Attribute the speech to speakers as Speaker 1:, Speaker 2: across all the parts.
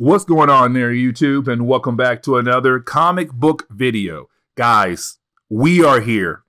Speaker 1: What's going on there, YouTube? And welcome back to another comic book video. Guys, we are here.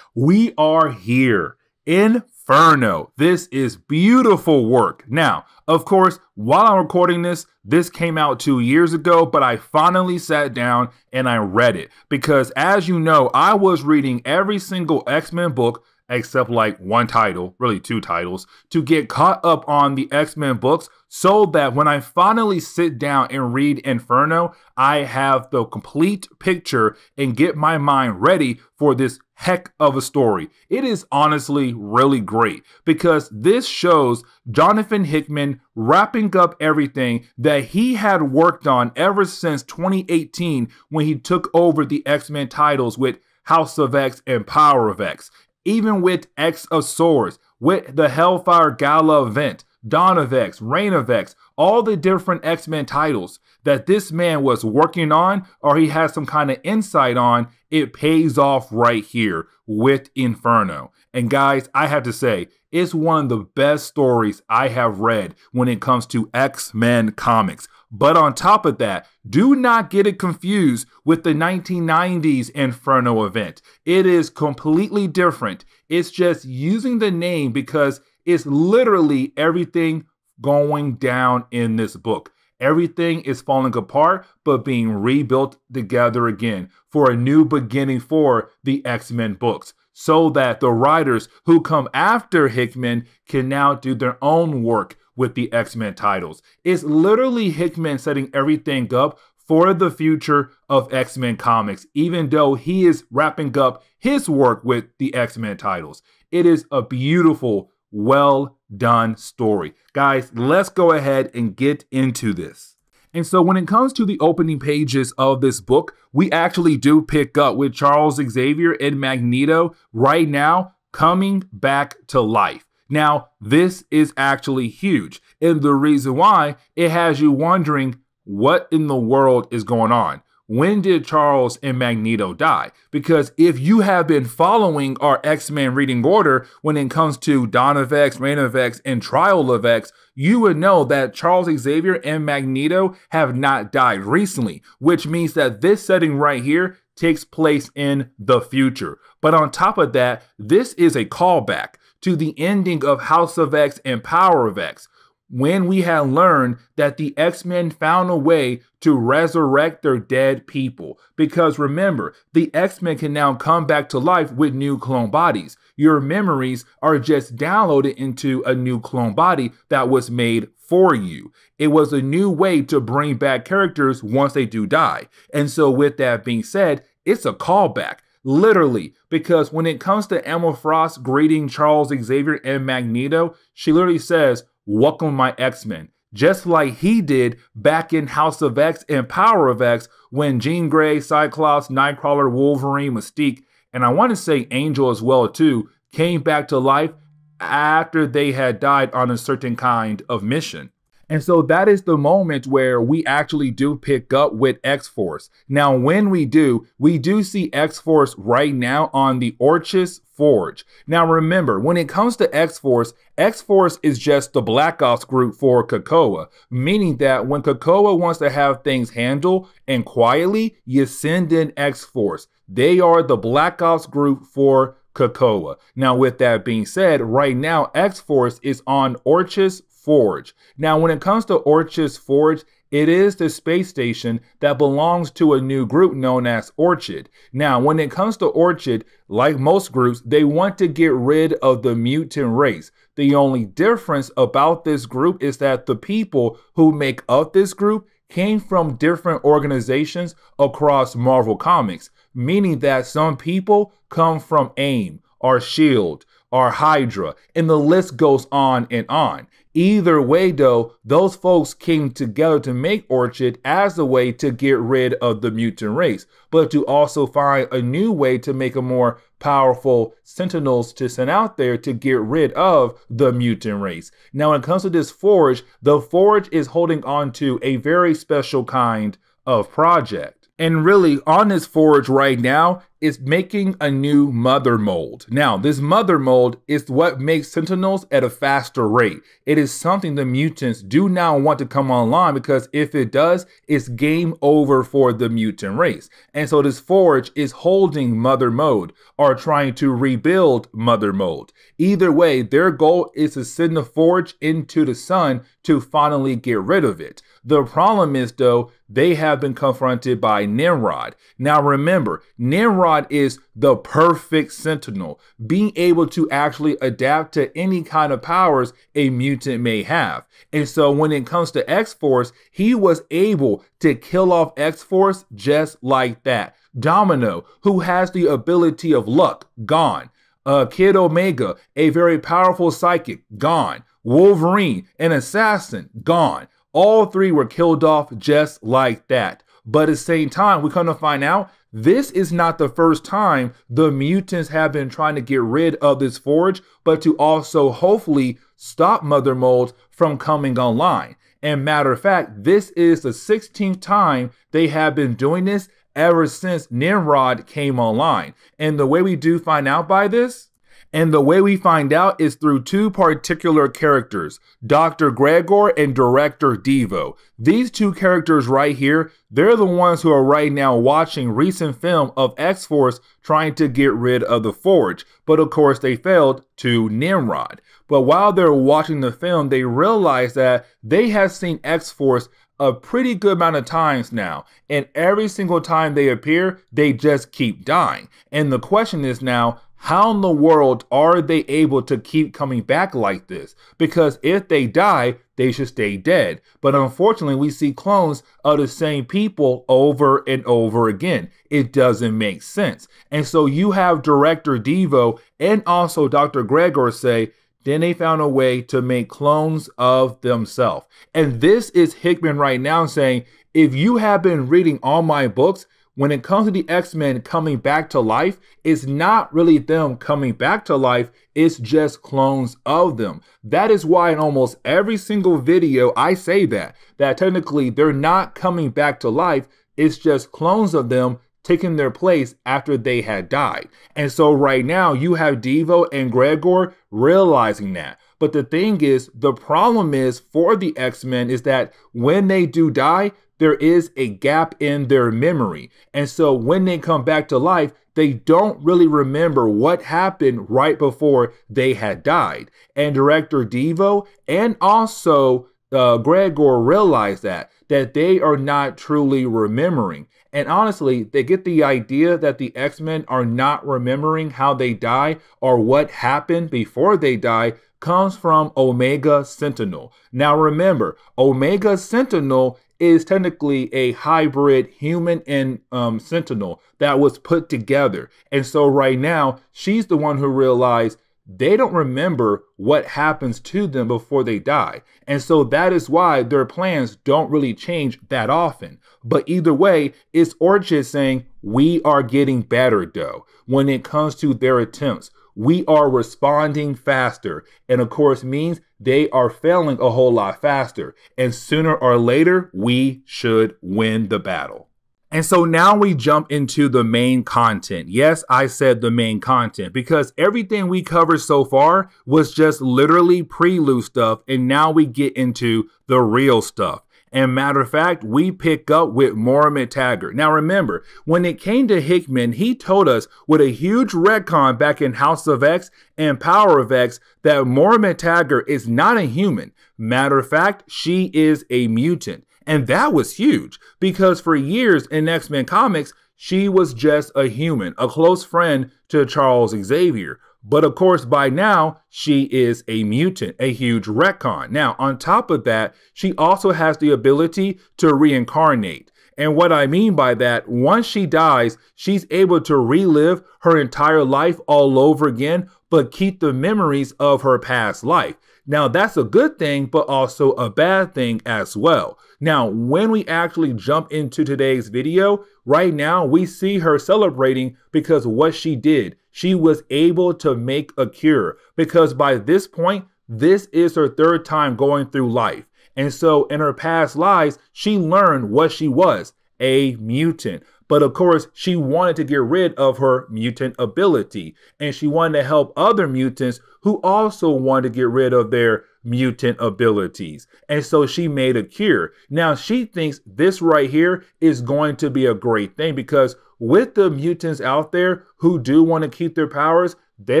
Speaker 1: We are here. Inferno. This is beautiful work. Now, of course, while I'm recording this, this came out two years ago, but I finally sat down and I read it because, as you know, I was reading every single X Men book except like one title, really two titles, to get caught up on the X Men books so that when I finally sit down and read Inferno, I have the complete picture and get my mind ready for this heck of a story. It is honestly really great because this shows Jonathan Hickman wrapping up everything that he had worked on ever since 2018 when he took over the X Men titles with House of X and Power of X even with X of Swords, with the Hellfire Gala event, Dawn of X, Reign of X, all the different X Men titles that this man was working on or he has some kind of insight on, it pays off right here with Inferno. And guys, I have to say, it's one of the best stories I have read when it comes to X Men comics. But on top of that, do not get it confused with the 1990s Inferno event. It is completely different. It's just using the name because it's literally everything going down in this book. Everything is falling apart, but being rebuilt together again for a new beginning for the X Men books, so that the writers who come after Hickman can now do their own work with the X Men titles. It's literally Hickman setting everything up for the future of X Men comics, even though he is wrapping up his work with the X Men titles. It is a beautiful, well done story. Guys, let's go ahead and get into this. And so, when it comes to the opening pages of this book, we actually do pick up with Charles Xavier and Magneto right now coming back to life. Now, this is actually huge. And the reason why it has you wondering what in the world is going on. When did Charles and Magneto die? Because if you have been following our X Men reading order when it comes to Dawn of X, Reign of X, and Trial of X, you would know that Charles Xavier and Magneto have not died recently, which means that this setting right here takes place in the future. But on top of that, this is a callback to the ending of House of X and Power of X, when we had learned that the X Men found a way to resurrect their dead people. Because remember, the X Men can now come back to life with new clone bodies. Your memories are just downloaded into a new clone body that was made for you. It was a new way to bring back characters once they do die. And so, with that being said, it's a callback. Literally, because when it comes to Emma Frost greeting Charles Xavier and Magneto, she literally says, Welcome, my X Men. Just like he did back in House of X and Power of X when Jean Grey, Cyclops, Nightcrawler, Wolverine, Mystique, and I want to say Angel as well too, came back to life after they had died on a certain kind of mission. And so that is the moment where we actually do pick up with X Force. Now, when we do, we do see X Force right now on the Orchis Forge. Now, remember, when it comes to X Force, X Force is just the Black Ops group for Krakoa, meaning that when Krakoa wants to have things handled and quietly, you send in X Force. They are the Black Ops group for Krakoa. Now, with that being said, right now, X Force is on Orchis Forge. Now, when it comes to Orchis Forge, it is the space station that belongs to a new group known as Orchis. Now, when it comes to Orchis, like most groups, they want to get rid of the mutant race. The only difference about this group is that the people who make up this group came from different organizations across Marvel Comics, meaning that some people come from AIM or SHIELD or Hydra, and the list goes on and on. Either way, though, those folks came together to make Orchis as a way to get rid of the mutant race, but to also find a new way to make a more powerful sentinels to send out there to get rid of the mutant race. Now, when it comes to this Forge, the Forge is holding on to a very special kind of project. And really, on this forge right now, is making a new mother mold. Now, this mother mold is what makes sentinels at a faster rate. It is something the mutants do not want to come online because if it does, it's game over for the mutant race. And so this forge is holding mother mold or trying to rebuild mother mold. Either way, their goal is to send the forge into the sun to finally get rid of it. The problem is, though, they have been confronted by Nimrod. Now, remember, Nimrod is the perfect sentinel, being able to actually adapt to any kind of powers a mutant may have. And so, when it comes to X Force, he was able to kill off X Force just like that. Domino, who has the ability of luck, gone. Uh, Kid Omega, a very powerful psychic, gone. Wolverine, an assassin, gone. All three were killed off just like that. But at the same time, we come to find out this is not the first time the mutants have been trying to get rid of this forge, but to also hopefully stop Mother Mold from coming online. And matter of fact, this is the 16th time they have been doing this ever since Nimrod came online. And the way we do find out by this and the way we find out is through two particular characters, Dr. Gregor and Director Devo. These two characters right here, they're the ones who are right now watching recent film of X-Force trying to get rid of the Forge, but of course they failed to Nimrod. But while they're watching the film, they realize that they have seen X-Force a pretty good amount of times now, and every single time they appear, they just keep dying. And the question is now, how in the world are they able to keep coming back like this? Because if they die, they should stay dead. But unfortunately, we see clones of the same people over and over again. It doesn't make sense. And so you have director Devo and also Dr. Gregor say, then they found a way to make clones of themselves. And this is Hickman right now saying, if you have been reading all my books, when it comes to the X-Men coming back to life, it's not really them coming back to life, it's just clones of them. That is why in almost every single video I say that, that technically they're not coming back to life, it's just clones of them taking their place after they had died. And so right now you have Devo and Gregor realizing that. But the thing is, the problem is for the X-Men is that when they do die, there is a gap in their memory. And so when they come back to life, they don't really remember what happened right before they had died. And director Devo and also uh, Gregor realize that, that they are not truly remembering. And honestly, they get the idea that the X Men are not remembering how they die or what happened before they die comes from Omega Sentinel. Now remember, Omega Sentinel is technically a hybrid human and um, sentinel that was put together. And so right now, she's the one who realized they don't remember what happens to them before they die. And so that is why their plans don't really change that often. But either way, it's Orchis saying, we are getting better though when it comes to their attempts we are responding faster. And of course, means they are failing a whole lot faster. And sooner or later, we should win the battle. And so now we jump into the main content. Yes, I said the main content because everything we covered so far was just literally prelude stuff. And now we get into the real stuff. And matter of fact, we pick up with Moira Taggart. Now remember, when it came to Hickman, he told us with a huge retcon back in House of X and Power of X that Moira Taggart is not a human. Matter of fact, she is a mutant. And that was huge because for years in X Men comics, she was just a human, a close friend to Charles Xavier. But of course, by now, she is a mutant, a huge retcon. Now, on top of that, she also has the ability to reincarnate. And what I mean by that, once she dies, she's able to relive her entire life all over again, but keep the memories of her past life. Now, that's a good thing, but also a bad thing as well. Now, when we actually jump into today's video, right now we see her celebrating because what she did. She was able to make a cure because by this point, this is her third time going through life. And so in her past lives, she learned what she was a mutant. But of course, she wanted to get rid of her mutant ability. And she wanted to help other mutants who also wanted to get rid of their mutant abilities. And so she made a cure. Now she thinks this right here is going to be a great thing because with the mutants out there who do want to keep their powers, they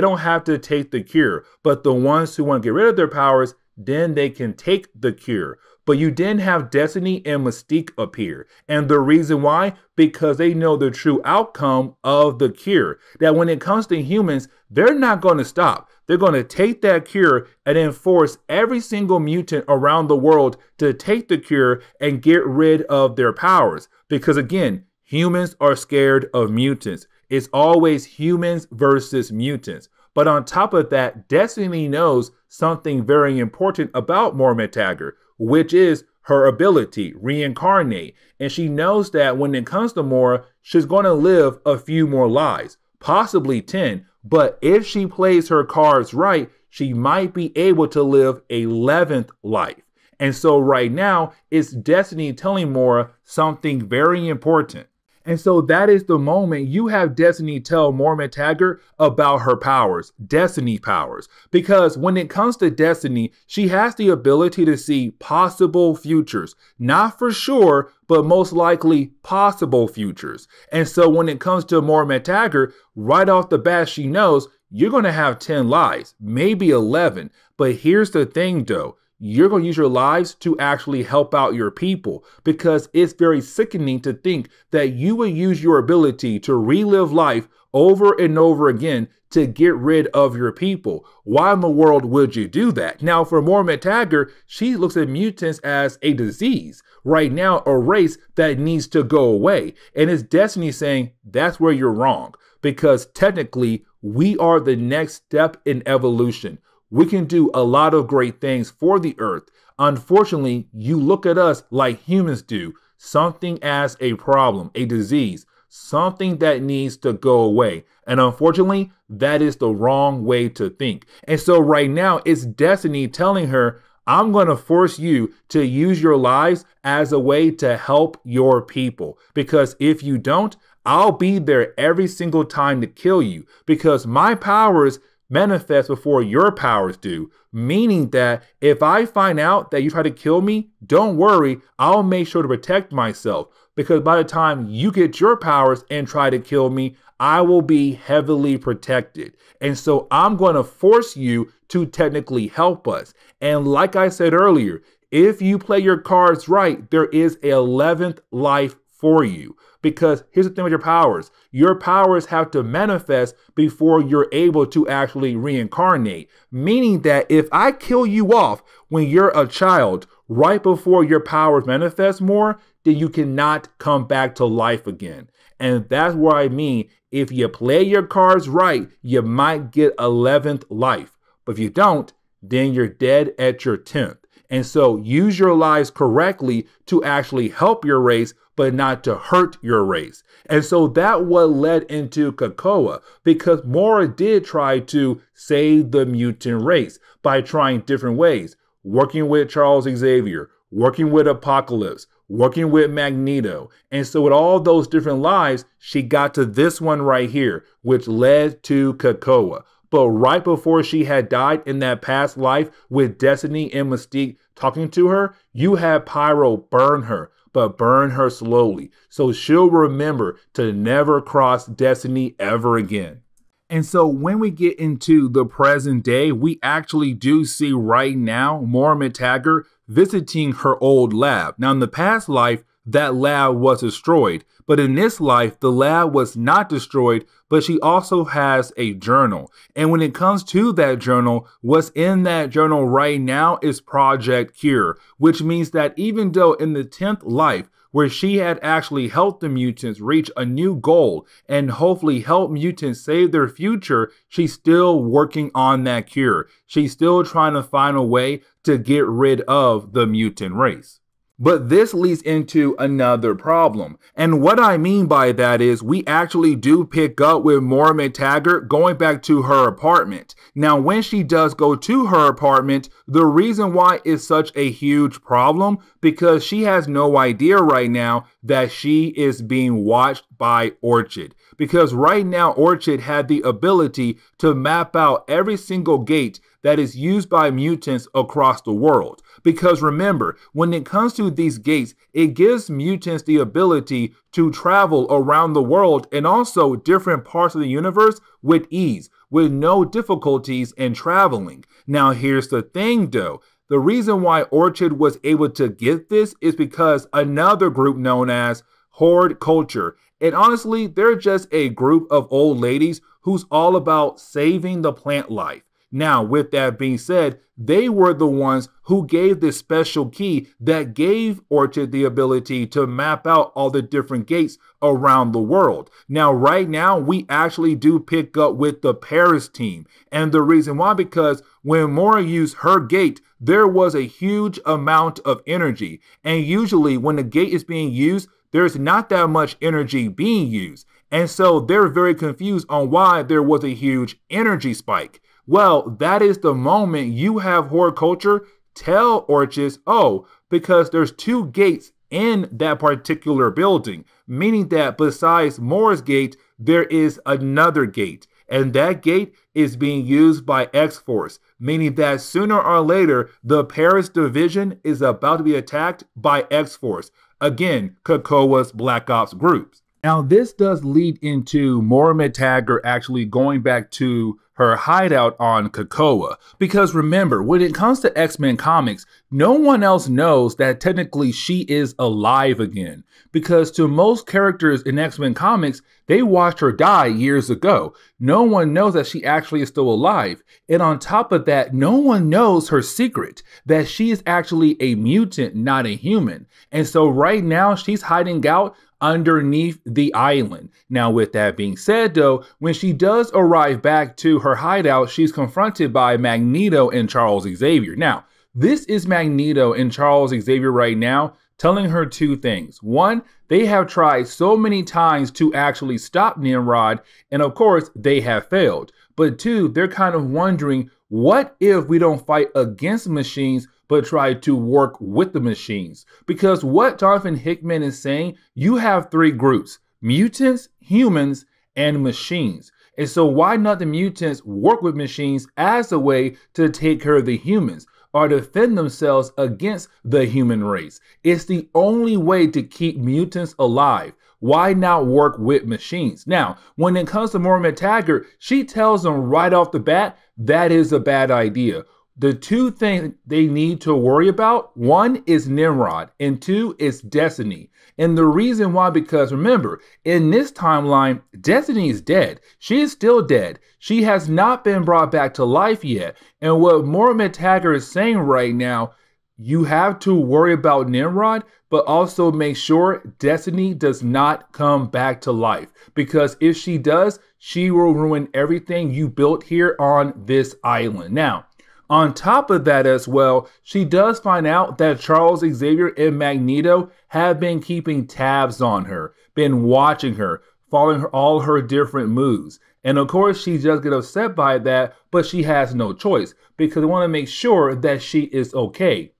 Speaker 1: don't have to take the cure. But the ones who want to get rid of their powers, then they can take the cure. But you didn't have Destiny and Mystique appear. And the reason why? Because they know the true outcome of the cure. That when it comes to humans, they're not going to stop. They're going to take that cure and enforce every single mutant around the world to take the cure and get rid of their powers. Because again, humans are scared of mutants. It's always humans versus mutants. But on top of that, Destiny knows something very important about Moira Taggart, which is her ability, reincarnate. And she knows that when it comes to Moira, she's going to live a few more lives, possibly 10. But if she plays her cards right, she might be able to live a 11th life. And so right now, it's Destiny telling Moira something very important. And so that is the moment you have Destiny tell Moira Taggart about her powers, Destiny powers. Because when it comes to Destiny, she has the ability to see possible futures. Not for sure, but most likely possible futures. And so when it comes to Moira Taggart, right off the bat, she knows you're going to have 10 lives, maybe 11. But here's the thing though you're going to use your lives to actually help out your people because it's very sickening to think that you would use your ability to relive life over and over again to get rid of your people. Why in the world would you do that? Now, for Moira Taggart, she looks at mutants as a disease. Right now, a race that needs to go away. And it's Destiny saying that's where you're wrong because technically, we are the next step in evolution. We can do a lot of great things for the earth. Unfortunately, you look at us like humans do something as a problem, a disease, something that needs to go away. And unfortunately, that is the wrong way to think. And so, right now, it's destiny telling her, I'm going to force you to use your lives as a way to help your people. Because if you don't, I'll be there every single time to kill you because my powers manifest before your powers do. Meaning that if I find out that you try to kill me, don't worry, I'll make sure to protect myself. Because by the time you get your powers and try to kill me, I will be heavily protected. And so I'm going to force you to technically help us. And like I said earlier, if you play your cards right, there is a 11th life for you. Because here's the thing with your powers your powers have to manifest before you're able to actually reincarnate. Meaning that if I kill you off when you're a child, right before your powers manifest more, then you cannot come back to life again. And that's what I mean. If you play your cards right, you might get 11th life. But if you don't, then you're dead at your 10th. And so use your lives correctly to actually help your race but not to hurt your race. And so that what led into Krakoa because Moira did try to save the mutant race by trying different ways, working with Charles Xavier, working with Apocalypse, working with Magneto. And so with all those different lives, she got to this one right here, which led to Krakoa. But right before she had died in that past life with Destiny and Mystique talking to her, you had Pyro burn her but burn her slowly, so she'll remember to never cross destiny ever again. And so when we get into the present day, we actually do see right now Moira Taggart visiting her old lab. Now, in the past life, that lab was destroyed. But in this life, the lab was not destroyed, but she also has a journal. And when it comes to that journal, what's in that journal right now is Project Cure, which means that even though in the 10th life, where she had actually helped the mutants reach a new goal and hopefully help mutants save their future, she's still working on that cure. She's still trying to find a way to get rid of the mutant race. But this leads into another problem. And what I mean by that is we actually do pick up with Moira MacTaggert going back to her apartment. Now, when she does go to her apartment, the reason why it's such a huge problem because she has no idea right now that she is being watched by Orchis. Because right now, Orchis had the ability to map out every single gate that is used by mutants across the world. Because remember, when it comes to these gates, it gives mutants the ability to travel around the world and also different parts of the universe with ease, with no difficulties in traveling. Now, here's the thing though. The reason why Orchis was able to get this is because another group known as Hordeculture. And honestly, they're just a group of old ladies who's all about saving the plant life. Now, with that being said, they were the ones who gave this special key that gave Orchis the ability to map out all the different gates around the world. Now, right now, we actually do pick up with the Paris team. And the reason why, because when Moira used her gate, there was a huge amount of energy. And usually, when the gate is being used, there's not that much energy being used. And so they're very confused on why there was a huge energy spike. Well, that is the moment you have Hordeculture tell Orchis, oh, because there's two gates in that particular building, meaning that besides Moore's gate, there is another gate. And that gate is being used by X Force, meaning that sooner or later, the Paris division is about to be attacked by X Force. Again, Krakoa's Black Ops groups. Now, this does lead into Moira MacTaggert actually going back to her hideout on Krakoa. Because remember, when it comes to X Men comics, no one else knows that technically she is alive again. Because to most characters in X Men comics, they watched her die years ago. No one knows that she actually is still alive. And on top of that, no one knows her secret that she is actually a mutant, not a human. And so right now, she's hiding out underneath the island. Now, with that being said, though, when she does arrive back to her hideout, she's confronted by Magneto and Charles Xavier. Now, this is Magneto and Charles Xavier right now telling her two things. One, they have tried so many times to actually stop Nimrod, and of course, they have failed. But two, they're kind of wondering what if we don't fight against machines, but try to work with the machines. Because what Jonathan Hickman is saying, you have three groups mutants, humans, and machines. And so, why not the mutants work with machines as a way to take care of the humans or defend themselves against the human race? It's the only way to keep mutants alive. Why not work with machines? Now, when it comes to Moira MacTaggert, she tells them right off the bat that is a bad idea the two things they need to worry about one is Nimrod, and two is Destiny. And the reason why, because remember, in this timeline, Destiny is dead. She is still dead. She has not been brought back to life yet. And what Moira MacTaggert is saying right now, you have to worry about Nimrod, but also make sure Destiny does not come back to life. Because if she does, she will ruin everything you built here on this island. Now, on top of that, as well, she does find out that Charles Xavier and Magneto have been keeping tabs on her, been watching her, following her, all her different moves. And of course, she does get upset by that, but she has no choice because they want to make sure that she is okay.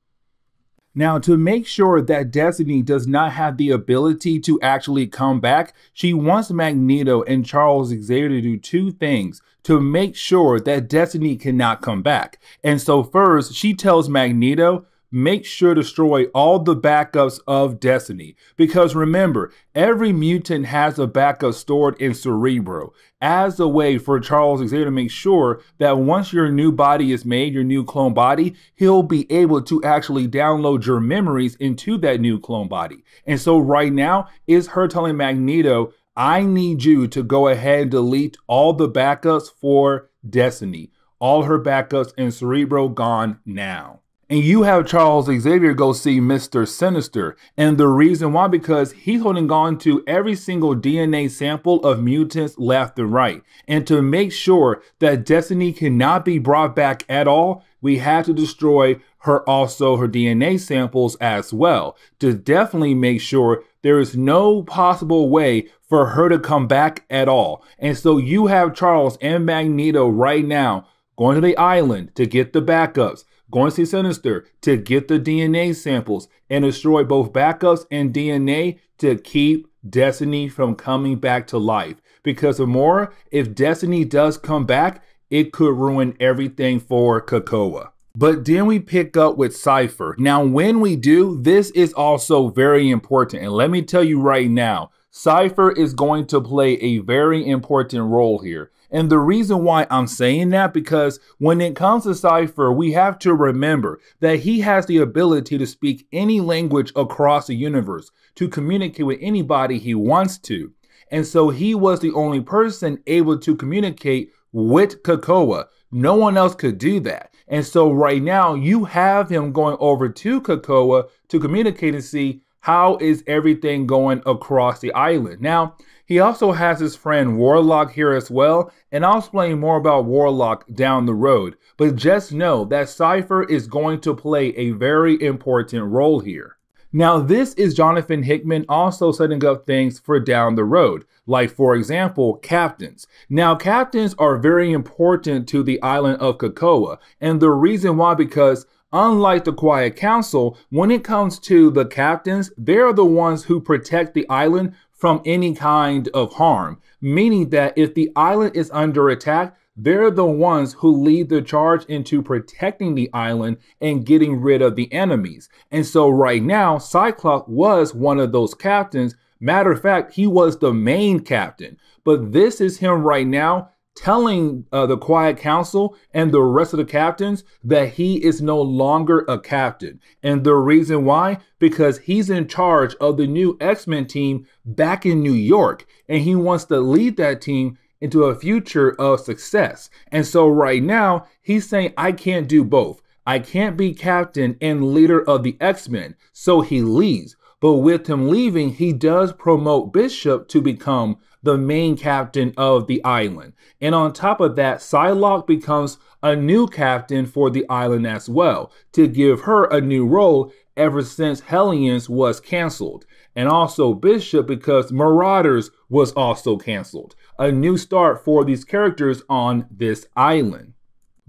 Speaker 1: Now, to make sure that Destiny does not have the ability to actually come back, she wants Magneto and Charles Xavier to do two things to make sure that Destiny cannot come back. And so, first, she tells Magneto make sure to destroy all the backups of Destiny. Because remember, every mutant has a backup stored in Cerebro as a way for Charles Xavier to make sure that once your new body is made, your new clone body, he'll be able to actually download your memories into that new clone body. And so right now is her telling Magneto, I need you to go ahead and delete all the backups for Destiny. All her backups in Cerebro gone now. And you have Charles Xavier go see Mr. Sinister. And the reason why, because he's holding on to every single DNA sample of mutants left and right. And to make sure that Destiny cannot be brought back at all, we had to destroy her also her DNA samples as well to definitely make sure there is no possible way for her to come back at all. And so you have Charles and Magneto right now going to the island to get the backups going to see Sinister to get the DNA samples and destroy both backups and DNA to keep Destiny from coming back to life. Because the more, if Destiny does come back, it could ruin everything for Krakoa. But then we pick up with Cypher. Now, when we do, this is also very important. And let me tell you right now, Cypher is going to play a very important role here. And the reason why I'm saying that, because when it comes to Cypher, we have to remember that he has the ability to speak any language across the universe, to communicate with anybody he wants to. And so he was the only person able to communicate with Krakoa. No one else could do that. And so right now you have him going over to Krakoa to communicate and see how is everything going across the island. Now, he also has his friend Warlock here as well, and I'll explain more about Warlock down the road. But just know that Cypher is going to play a very important role here. Now, this is Jonathan Hickman also setting up things for down the road, like, for example, captains. Now, captains are very important to the island of Krakoa, and the reason why, because Unlike the Quiet Council, when it comes to the captains, they're the ones who protect the island from any kind of harm, meaning that if the island is under attack, they're the ones who lead the charge into protecting the island and getting rid of the enemies. And so right now, Cyclops was one of those captains. Matter of fact, he was the main captain. But this is him right now telling uh, the Quiet Council and the rest of the captains that he is no longer a captain. And the reason why? Because he's in charge of the new X Men team back in New York, and he wants to lead that team into a future of success. And so, right now, he's saying, I can't do both. I can't be captain and leader of the X Men. So he leaves. But with him leaving, he does promote Bishop to become the main captain of the island. And on top of that, Psylocke becomes a new captain for the island as well, to give her a new role ever since Hellions was canceled. And also Bishop because Marauders was also canceled. A new start for these characters on this island.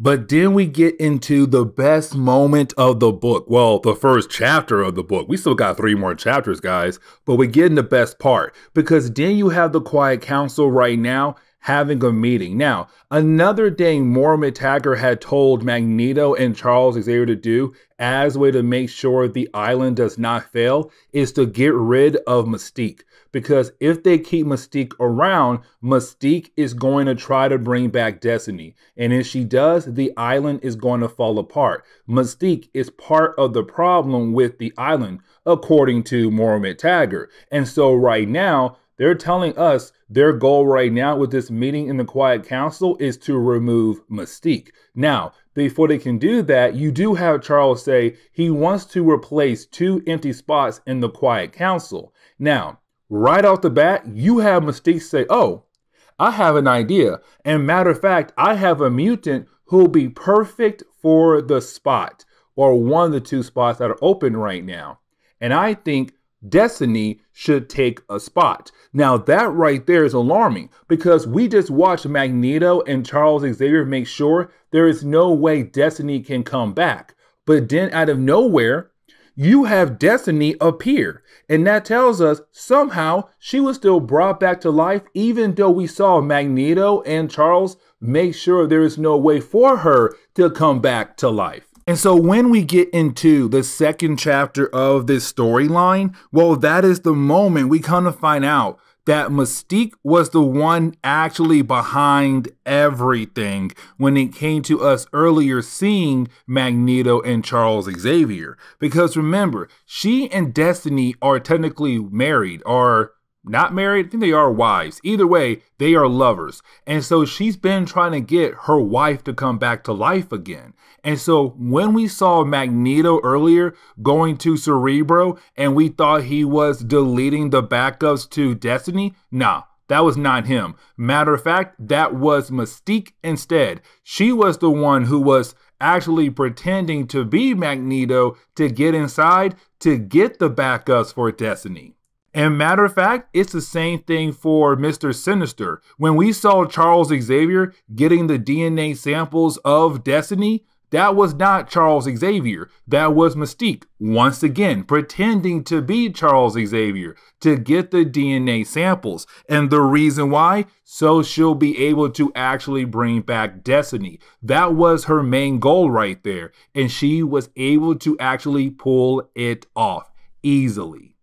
Speaker 1: But then we get into the best moment of the book. Well, the first chapter of the book. We still got three more chapters, guys, but we get in the best part because then you have the Quiet Council right now having a meeting. Now, another thing Moira MacTaggert had told Magneto and Charles Xavier to do as a way to make sure the island does not fail is to get rid of Mystique. Because if they keep Mystique around, Mystique is going to try to bring back Destiny. And if she does, the island is going to fall apart. Mystique is part of the problem with the island, according to Moira MacTaggert. And so right now, they're telling us their goal right now with this meeting in the Quiet Council is to remove Mystique. Now, before they can do that, you do have Charles say he wants to replace two empty spots in the Quiet Council. Now, right off the bat, you have Mystique say, Oh, I have an idea. And matter of fact, I have a mutant who'll be perfect for the spot or one of the two spots that are open right now. And I think Destiny should take a spot. Now, that right there is alarming because we just watched Magneto and Charles Xavier make sure there is no way Destiny can come back. But then, out of nowhere, you have Destiny appear. And that tells us somehow she was still brought back to life, even though we saw Magneto and Charles make sure there is no way for her to come back to life. And so when we get into the second chapter of this storyline, well, that is the moment we kind of find out that Mystique was the one actually behind everything when it came to us earlier seeing Magneto and Charles Xavier. Because remember, she and Destiny are technically married, or not married. I think they are wives. Either way, they are lovers. And so she's been trying to get her wife to come back to life again. And so when we saw Magneto earlier going to Cerebro and we thought he was deleting the backups to Destiny, nah, that was not him. Matter of fact, that was Mystique instead. She was the one who was actually pretending to be Magneto to get inside to get the backups for Destiny. And matter of fact, it's the same thing for Mr. Sinister. When we saw Charles Xavier getting the DNA samples of Destiny, that was not Charles Xavier. That was Mystique, once again, pretending to be Charles Xavier to get the DNA samples. And the reason why? So she'll be able to actually bring back Destiny. That was her main goal right there. And she was able to actually pull it off easily.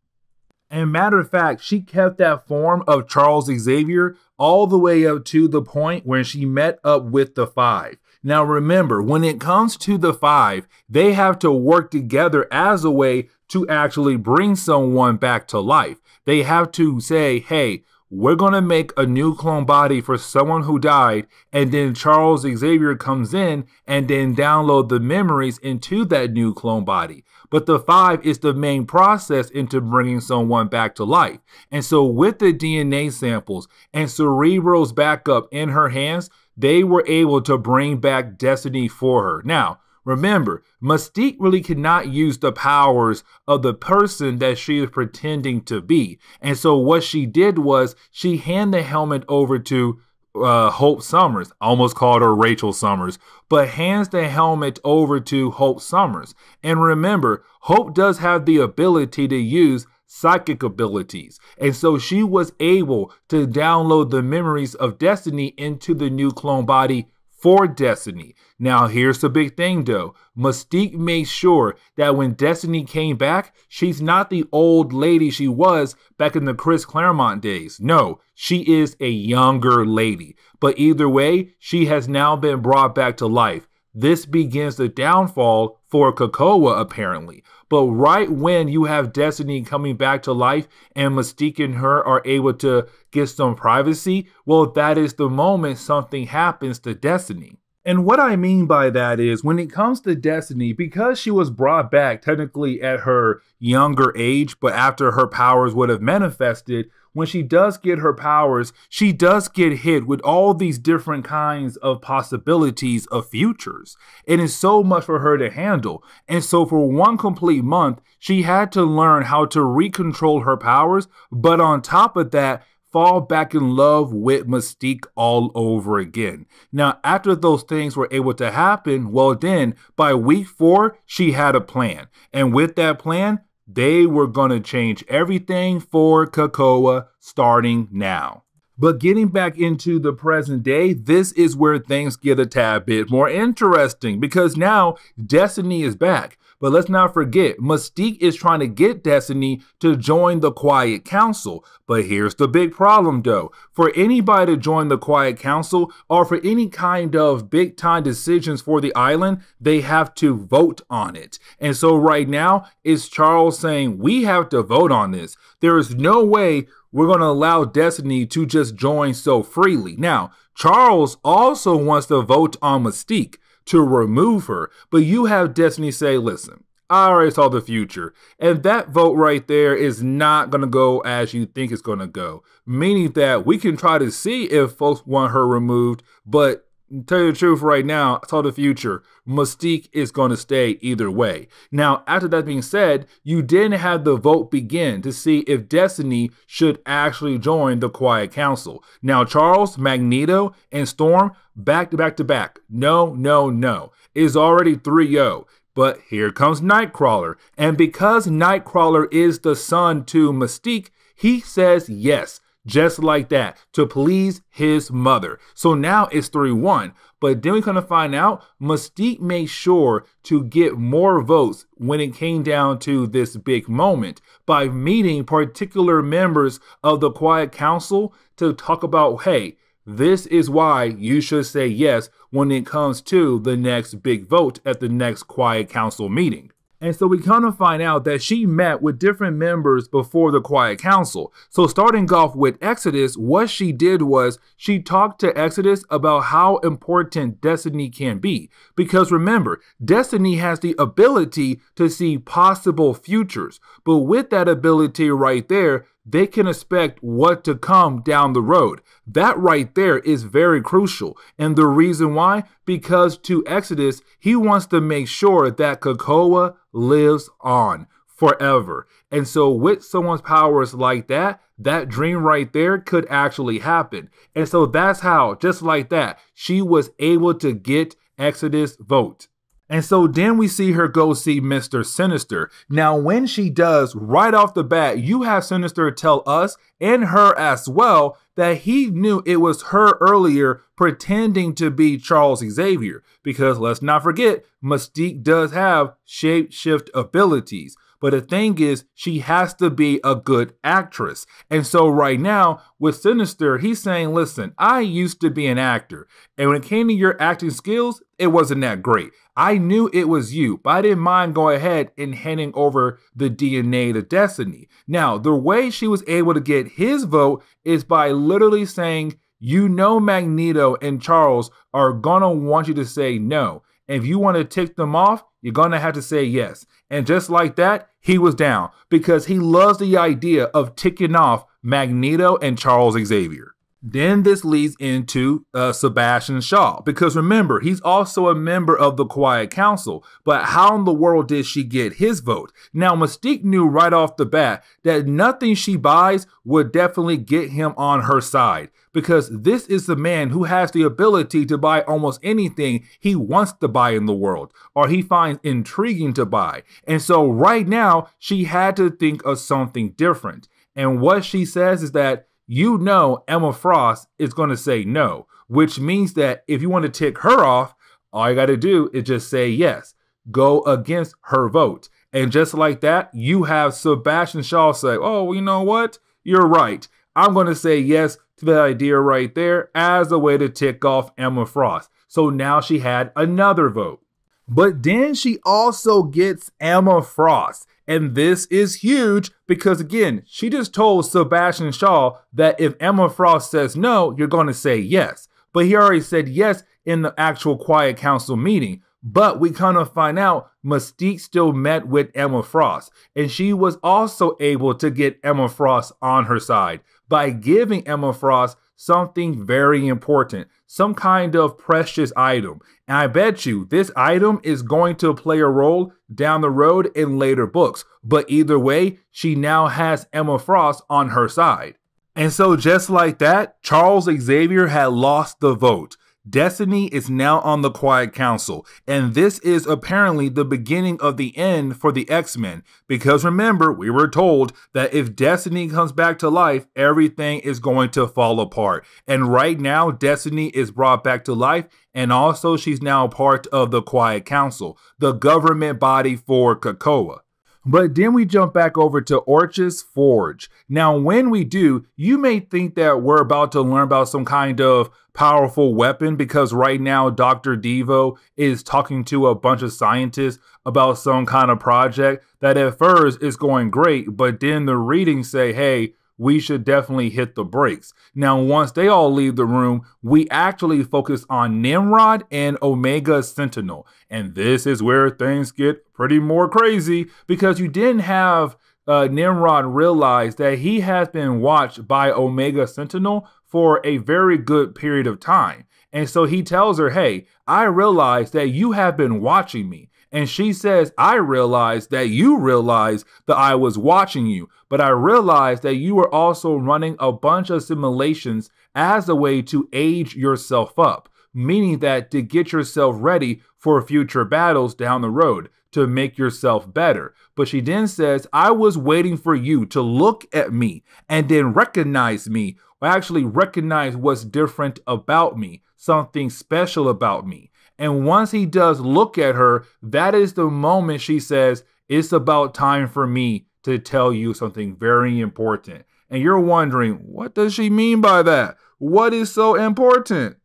Speaker 1: And matter of fact, she kept that form of Charles Xavier all the way up to the point when she met up with the five. Now, remember, when it comes to the five, they have to work together as a way to actually bring someone back to life. They have to say, hey, we're going to make a new clone body for someone who died. And then Charles Xavier comes in and then download the memories into that new clone body. But the five is the main process into bringing someone back to life. And so with the DNA samples and Cerebro's backup in her hands, they were able to bring back Destiny for her. Now, remember, Mystique really cannot use the powers of the person that she is pretending to be. And so what she did was she handed the helmet over to uh, Hope Summers, almost called her Rachel Summers, but hands the helmet over to Hope Summers. And remember, Hope does have the ability to use psychic abilities. And so she was able to download the memories of Destiny into the new clone body for Destiny. Now, here's the big thing though Mystique made sure that when Destiny came back, she's not the old lady she was back in the Chris Claremont days. No, she is a younger lady. But either way, she has now been brought back to life. This begins the downfall for Krakoa, apparently. But right when you have Destiny coming back to life and Mystique and her are able to get some privacy, well, that is the moment something happens to Destiny. And what I mean by that is when it comes to Destiny, because she was brought back technically at her younger age, but after her powers would have manifested, when she does get her powers, she does get hit with all these different kinds of possibilities of futures. And It is so much for her to handle. And so, for one complete month, she had to learn how to recontrol her powers, but on top of that, fall back in love with Mystique all over again. Now, after those things were able to happen, well, then by week four, she had a plan. And with that plan, they were going to change everything for Krakoa starting now. But getting back into the present day, this is where things get a tad bit more interesting because now Destiny is back. But let's not forget, Mystique is trying to get Destiny to join the Quiet Council. But here's the big problem though. For anybody to join the Quiet Council or for any kind of big time decisions for the island, they have to vote on it. And so right now, it's Charles saying, we have to vote on this. There is no way we're going to allow Destiny to just join so freely. Now, Charles also wants to vote on Mystique to remove her. But you have Destiny say, listen, I already saw the future. And that vote right there is not going to go as you think it's going to go. Meaning that we can try to see if folks want her removed, but tell you the truth right now, I saw the future. Mystique is going to stay either way. Now, after that being said, you didn't have the vote begin to see if Destiny should actually join the Quiet Council. Now, Charles, Magneto, and Storm back to back to back. No, no, no. Is already 3 0. But here comes Nightcrawler. And because Nightcrawler is the son to Mystique, he says yes just like that to please his mother. So now it's 3 1. But then we're going to find out Mystique made sure to get more votes when it came down to this big moment by meeting particular members of the Quiet Council to talk about hey, this is why you should say yes when it comes to the next big vote at the next Quiet Council meeting. And so we kind of find out that she met with different members before the Quiet Council. So starting off with Exodus, what she did was she talked to Exodus about how important destiny can be. Because remember, destiny has the ability to see possible futures. But with that ability right there, they can expect what to come down the road. That right there is very crucial. And the reason why? Because to Exodus, he wants to make sure that Krakoa lives on forever. And so, with someone's powers like that, that dream right there could actually happen. And so, that's how, just like that, she was able to get Exodus' vote. And so then we see her go see Mr. Sinister. Now, when she does, right off the bat, you have Sinister tell us and her as well that he knew it was her earlier pretending to be Charles Xavier. Because let's not forget, Mystique does have shape shift abilities. But the thing is, she has to be a good actress. And so, right now, with Sinister, he's saying, Listen, I used to be an actor. And when it came to your acting skills, it wasn't that great. I knew it was you, but I didn't mind going ahead and handing over the DNA to Destiny. Now, the way she was able to get his vote is by literally saying, You know, Magneto and Charles are gonna want you to say no. And if you want to tick them off, you're to have to say yes. And just like that, he was down because he loves the idea of ticking off Magneto and Charles Xavier. Then this leads into uh, Sebastian Shaw because remember, he's also a member of the Quiet Council. But how in the world did she get his vote? Now, Mystique knew right off the bat that nothing she buys would definitely get him on her side because this is the man who has the ability to buy almost anything he wants to buy in the world or he finds intriguing to buy. And so, right now, she had to think of something different. And what she says is that you know Emma Frost is going to say no, which means that if you want to tick her off, all you got to do is just say yes, go against her vote. And just like that, you have Sebastian Shaw say, oh, you know what? You're right. I'm going to say yes to that idea right there as a way to tick off Emma Frost. So now she had another vote. But then she also gets Emma Frost. And this is huge because, again, she just told Sebastian Shaw that if Emma Frost says no, you're going to say yes. But he already said yes in the actual Quiet Council meeting. But we kind of find out Mystique still met with Emma Frost, and she was also able to get Emma Frost on her side by giving Emma Frost something very important, some kind of precious item. And I bet you this item is going to play a role down the road in later books. But either way, she now has Emma Frost on her side. And so, just like that, Charles Xavier had lost the vote. Destiny is now on the Quiet Council, and this is apparently the beginning of the end for the X Men. Because remember, we were told that if Destiny comes back to life, everything is going to fall apart. And right now, Destiny is brought back to life, and also she's now part of the Quiet Council, the government body for Krakoa. But then we jump back over to Orchis Forge. Now, when we do, you may think that we're about to learn about some kind of powerful weapon because right now Dr. Devo is talking to a bunch of scientists about some kind of project that at first is going great, but then the readings say, hey, we should definitely hit the brakes. Now, once they all leave the room, we actually focus on Nimrod and Omega Sentinel. And this is where things get pretty more crazy because you didn't have uh, Nimrod realize that he has been watched by Omega Sentinel for a very good period of time. And so he tells her, Hey, I realize that you have been watching me. And she says, I realized that you realized that I was watching you, but I realized that you were also running a bunch of simulations as a way to age yourself up, meaning that to get yourself ready for future battles down the road, to make yourself better. But she then says, I was waiting for you to look at me and then recognize me, or actually recognize what's different about me, something special about me. And once he does look at her, that is the moment she says, It's about time for me to tell you something very important. And you're wondering, what does she mean by that? What is so important?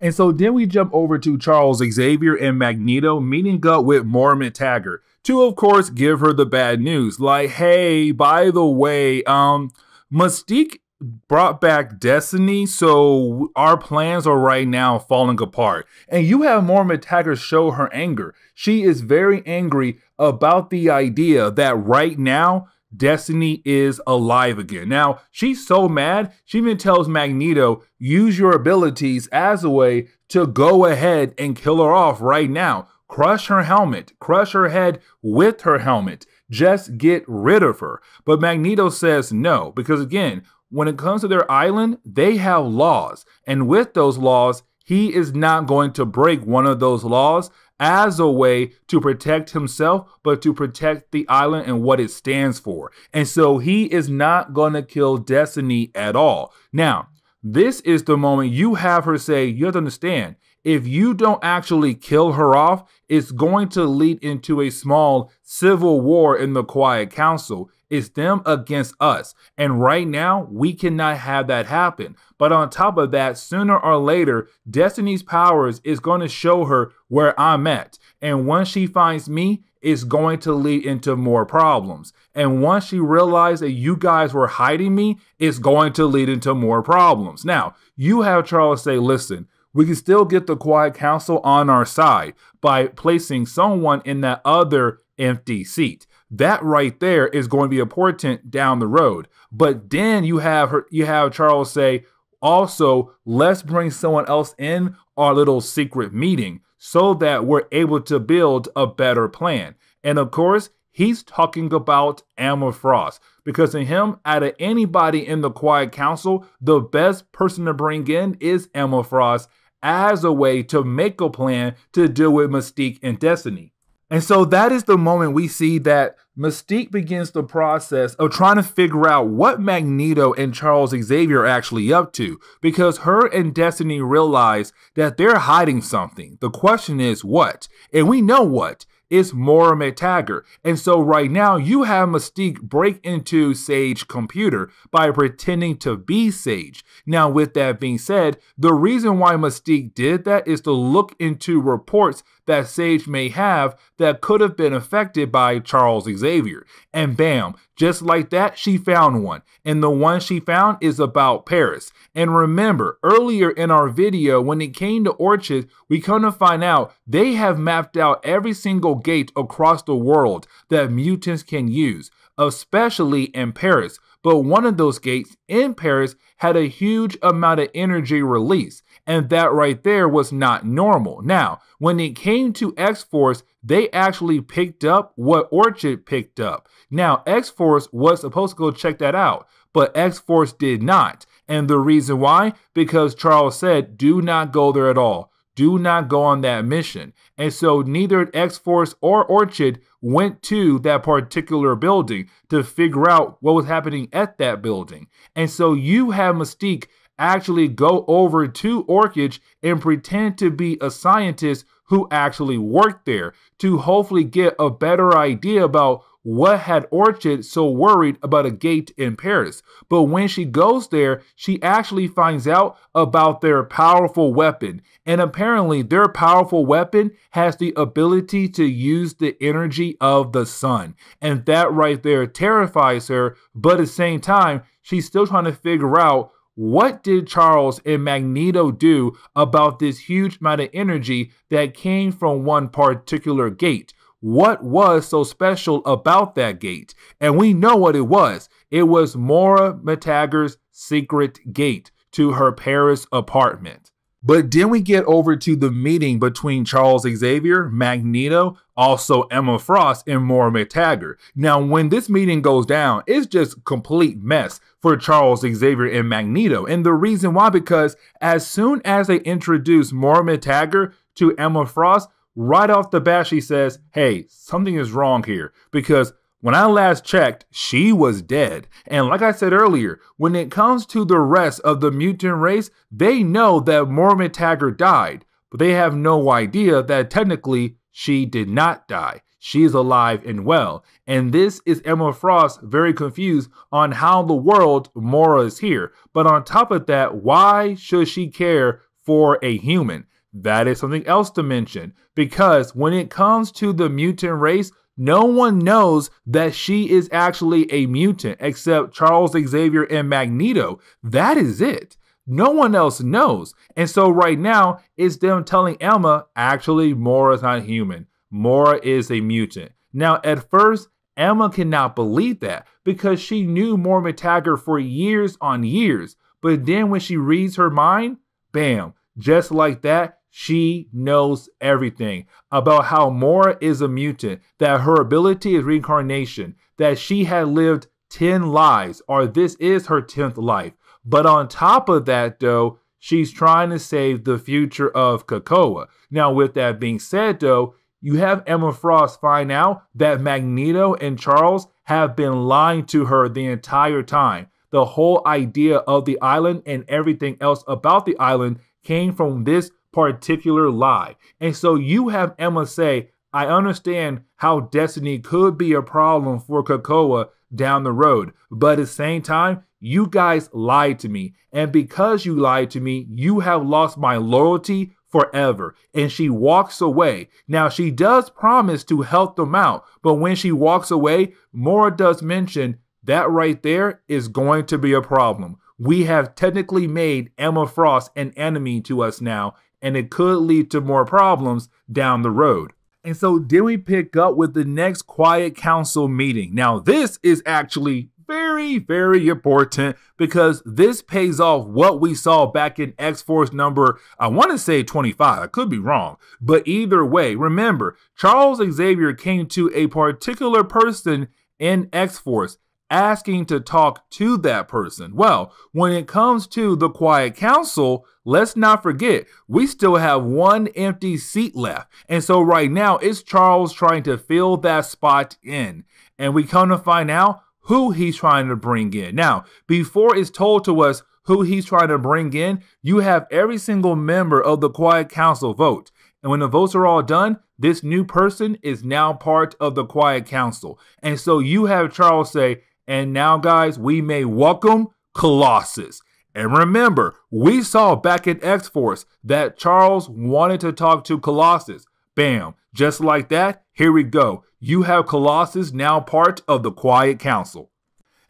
Speaker 1: And so then we jump over to Charles Xavier and Magneto meeting up with Moira MacTaggert. to of course give her the bad news. Like, hey, by the way, um, Mystique brought back Destiny, so our plans are right now falling apart. And you have Moira MacTaggert show her anger. She is very angry about the idea that right now Destiny is alive again. Now, she's so mad, she even tells Magneto, use your abilities as a way to go ahead and kill her off right now. Crush her helmet, crush her head with her helmet. Just get rid of her. But Magneto says no, because again, when it comes to their island, they have laws. And with those laws, he is not going to break one of those laws as a way to protect himself, but to protect the island and what it stands for. And so he is not going to kill Destiny at all. Now, this is the moment you have her say, you have to understand, if you don't actually kill her off, it's going to lead into a small civil war in the Quiet Council. It's them against us. And right now, we cannot have that happen. But on top of that, sooner or later, Destiny's powers is going to show her where I'm at. And once she finds me, it's going to lead into more problems. And once she realized that you guys were hiding me, it's going to lead into more problems. Now, you have Charles say, listen, we can still get the Quiet Council on our side by placing someone in that other empty seat. That right there is going to be important down the road. But then you have her, you have Charles say, also, let's bring someone else in our little secret meeting so that we're able to build a better plan. And of course, he's talking about Emma Frost because in him, out of anybody in the Quiet Council, the best person to bring in is Emma Frost as a way to make a plan to deal with Mystique and Destiny. And so that is the moment we see that Mystique begins the process of trying to figure out what Magneto and Charles Xavier are actually up to because her and Destiny realize that they're hiding something. The question is what? And we know what is Moira MacTaggert. And so right now you have Mystique break into Sage computer by pretending to be Sage. Now with that being said, the reason why Mystique did that is to look into reports that Sage may have that could have been affected by Charles Xavier. And bam, just like that, she found one. And the one she found is about Paris. And remember, earlier in our video, when it came to Orchis, we come to find out they have mapped out every single gate across the world that mutants can use, especially in Paris. But one of those gates in Paris had a huge amount of energy release. And that right there was not normal. Now, when it came to X Force, they actually picked up what Orchis picked up. Now, X Force was supposed to go check that out, but X Force did not. And the reason why? Because Charles said, do not go there at all. Do not go on that mission. And so neither X Force or Orchis went to that particular building to figure out what was happening at that building. And so you have Mystique actually go over to Orchis and pretend to be a scientist who actually worked there to hopefully get a better idea about what had Orchis so worried about a gate in Paris. But when she goes there, she actually finds out about their powerful weapon. And apparently, their powerful weapon has the ability to use the energy of the sun. And that right there terrifies her. But at the same time, she's still trying to figure out what did Charles and Magneto do about this huge amount of energy that came from one particular gate? What was so special about that gate? And we know what it was. It was Moira MacTaggert's secret gate to her Paris apartment. But then we get over to the meeting between Charles Xavier, Magneto, also Emma Frost, and Moira MacTaggert. Now, when this meeting goes down, it's just complete mess for Charles Xavier and Magneto. And the reason why, because as soon as they introduce Moira MacTaggert to Emma Frost, right off the bat, she says, Hey, something is wrong here. Because when I last checked, she was dead. And like I said earlier, when it comes to the rest of the mutant race, they know that Moira MacTaggert died, but they have no idea that technically she did not die. She is alive and well. And this is Emma Frost very confused on how the world Moira is here. But on top of that, why should she care for a human? That is something else to mention because when it comes to the mutant race, no one knows that she is actually a mutant except Charles Xavier and Magneto. That is it. No one else knows. And so right now, it's them telling Emma, actually, Moira's not human. Moira is a mutant. Now, at first, Emma cannot believe that because she knew Moira MacTaggert for years on years. But then when she reads her mind, bam, just like that, she knows everything about how Moira is a mutant, that her ability is reincarnation, that she had lived 10 lives, or this is her 10th life. But on top of that, though, she's trying to save the future of Krakoa. Now, with that being said, though, you have Emma Frost find out that Magneto and Charles have been lying to her the entire time. The whole idea of the island and everything else about the island came from this particular lie. And so you have Emma say, I understand how destiny could be a problem for Krakoa down the road, but at the same time, you guys lied to me. And because you lied to me, you have lost my loyalty forever. And she walks away. Now, she does promise to help them out, but when she walks away, Moira does mention that right there is going to be a problem. We have technically made Emma Frost an enemy to us now, and it could lead to more problems down the road. And so then we pick up with the next Quiet Council meeting. Now, this is actually very, very important because this pays off what we saw back in X Force number, I want to say 25. I could be wrong. But either way, remember, Charles Xavier came to a particular person in X Force asking to talk to that person. Well, when it comes to the Quiet Council, let's not forget, we still have one empty seat left. And so right now, it's Charles trying to fill that spot in. And we come to find out who he's trying to bring in. Now, before it's told to us who he's trying to bring in, you have every single member of the Quiet Council vote. And when the votes are all done, this new person is now part of the Quiet Council. And so you have Charles say, and now, guys, we may welcome Colossus. And remember, we saw back in X Force that Charles wanted to talk to Colossus. Bam, just like that, here we go. You have Colossus now part of the Quiet Council.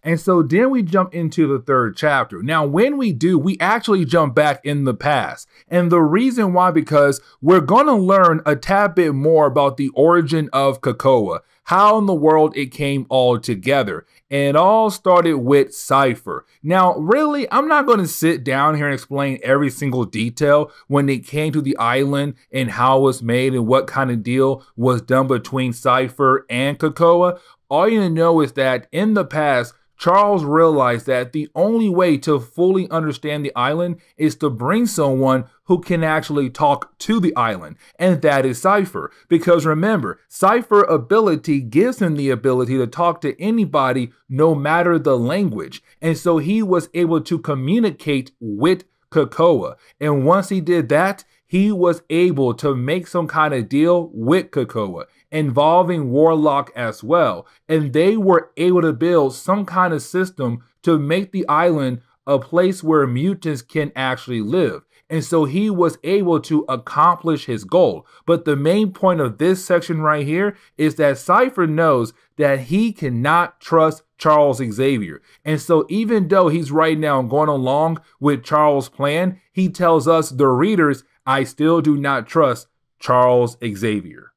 Speaker 1: And so then we jump into the third chapter. Now, when we do, we actually jump back in the past. And the reason why, because we're going to learn a tad bit more about the origin of Krakoa, how in the world it came all together. And it all started with Cypher. Now, really, I'm not going to sit down here and explain every single detail when it came to the island and how it was made and what kind of deal was done between Cypher and Krakoa. All you know is that in the past, Charles realized that the only way to fully understand the island is to bring someone who can actually talk to the island, and that is Cypher. Because remember, Cypher ability gives him the ability to talk to anybody no matter the language. And so he was able to communicate with Krakoa. And once he did that, he was able to make some kind of deal with Krakoa involving Warlock as well. And they were able to build some kind of system to make the island a place where mutants can actually live. And so he was able to accomplish his goal. But the main point of this section right here is that Cypher knows that he cannot trust Charles Xavier. And so even though he's right now going along with Charles' plan, he tells us, the readers, I still do not trust Charles Xavier.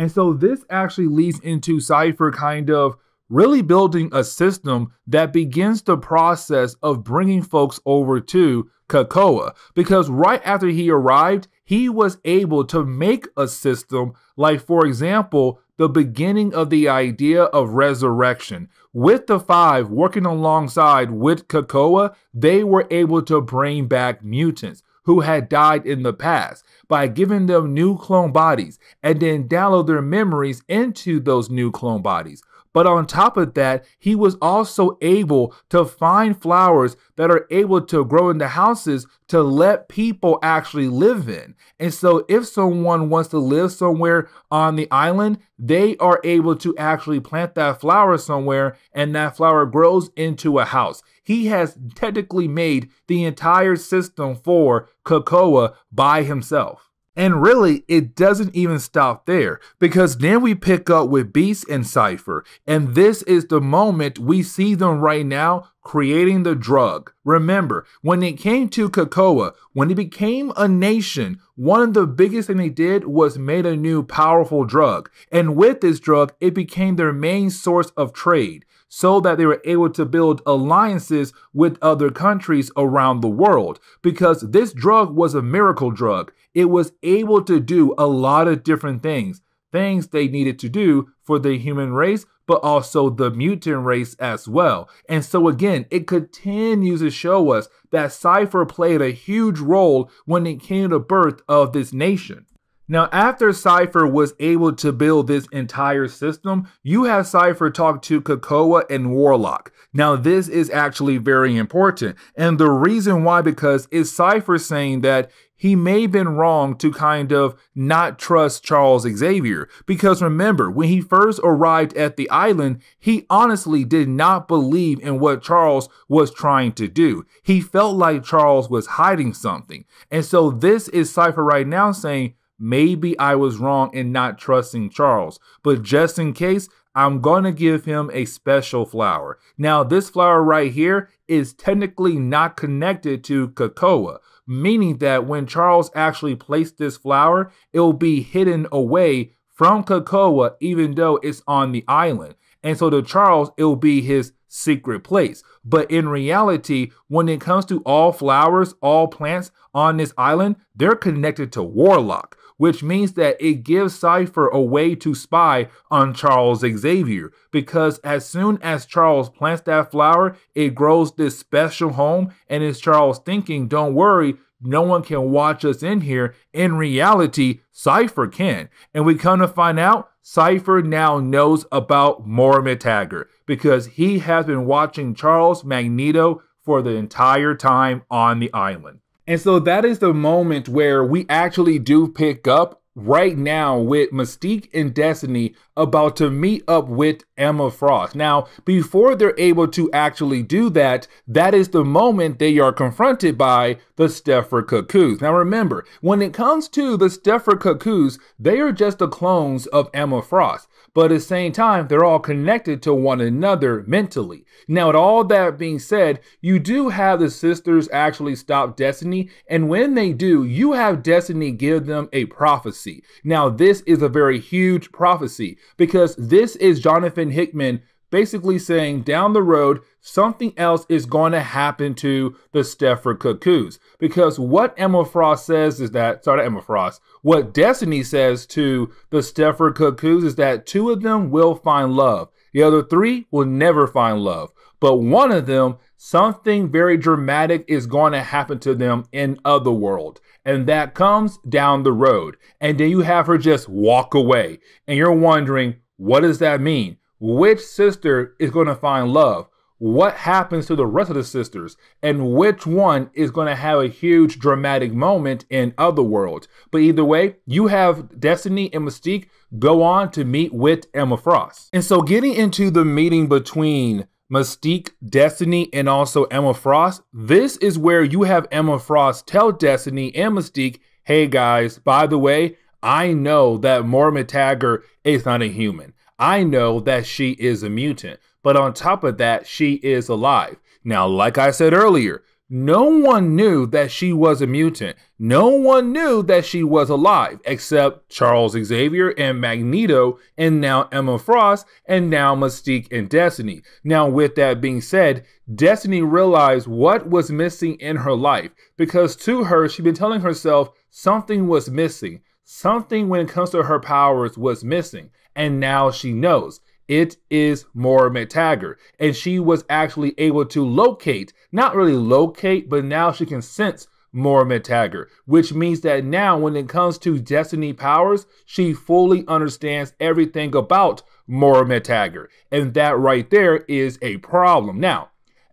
Speaker 1: And so this actually leads into Cypher kind of really building a system that begins the process of bringing folks over to Krakoa. Because right after he arrived, he was able to make a system like, for example, the beginning of the idea of resurrection. With the five working alongside with Krakoa, they were able to bring back mutants who had died in the past by giving them new clone bodies and then download their memories into those new clone bodies. But on top of that, he was also able to find flowers that are able to grow in the houses to let people actually live in. And so, if someone wants to live somewhere on the island, they are able to actually plant that flower somewhere and that flower grows into a house. He has technically made the entire system for Krakoa by himself. And really, it doesn't even stop there because then we pick up with Beast and Cypher, and this is the moment we see them right now creating the drug. Remember, when it came to Krakoa, when it became a nation, one of the biggest thing they did was made a new powerful drug. And with this drug, it became their main source of trade so that they were able to build alliances with other countries around the world because this drug was a miracle drug. It was able to do a lot of different things, things they needed to do for the human race, but also the mutant race as well. And so, again, it continues to show us that Cypher played a huge role when it came to the birth of this nation. Now, after Cypher was able to build this entire system, you have Cypher talk to Krakoa and Warlock. Now, this is actually very important. And the reason why, because is Cypher saying that he may have been wrong to kind of not trust Charles Xavier. Because remember, when he first arrived at the island, he honestly did not believe in what Charles was trying to do. He felt like Charles was hiding something. And so this is Cypher right now saying, Maybe I was wrong in not trusting Charles, but just in case, I'm going to give him a special flower. Now, this flower right here is technically not connected to Krakoa, meaning that when Charles actually placed this flower, it will be hidden away from Krakoa even though it's on the island. And so to Charles, it will be his secret place. But in reality, when it comes to all flowers, all plants on this island, they're connected to Warlock which means that it gives Cypher a way to spy on Charles Xavier. Because as soon as Charles plants that flower, it grows this special home, and it's Charles thinking, don't worry, no one can watch us in here. In reality, Cypher can. And we come to find out, Cypher now knows about MacTaggert because he has been watching Charles Magneto for the entire time on the island. And so that is the moment where we actually do pick up right now with Mystique and Destiny about to meet up with Emma Frost. Now, before they're able to actually do that, that is the moment they are confronted by the Stepford Cuckoos. Now, remember, when it comes to the Stepford Cuckoos, they are just the clones of Emma Frost but at the same time, they're all connected to one another mentally. Now, with all that being said, you do have the sisters actually stop Destiny, and when they do, you have Destiny give them a prophecy. Now, this is a very huge prophecy because this is Jonathan Hickman basically saying down the road, something else is going to happen to the Stepford Cuckoos. Because what Emma Frost says is that, sorry, Emma Frost, what Destiny says to the Stepford Cuckoos is that two of them will find love. The other three will never find love. But one of them, something very dramatic is going to happen to them in other world. And that comes down the road. And then you have her just walk away. And you're wondering, what does that mean? which sister is going to find love, what happens to the rest of the sisters, and which one is going to have a huge dramatic moment in Otherworld. But either way, you have Destiny and Mystique go on to meet with Emma Frost. And so getting into the meeting between Mystique, Destiny, and also Emma Frost, this is where you have Emma Frost tell Destiny and Mystique, hey guys, by the way, I know that Moira MacTaggert is not a human. I know that she is a mutant, but on top of that, she is alive. Now, like I said earlier, no one knew that she was a mutant. No one knew that she was alive except Charles Xavier and Magneto, and now Emma Frost, and now Mystique and Destiny. Now, with that being said, Destiny realized what was missing in her life because to her, she'd been telling herself something was missing. Something when it comes to her powers was missing and now she knows it is Moira MacTaggert. And she was actually able to locate, not really locate, but now she can sense Moira MacTaggert, which means that now when it comes to Destiny powers, she fully understands everything about Moira MacTaggert. And that right there is a problem. Now,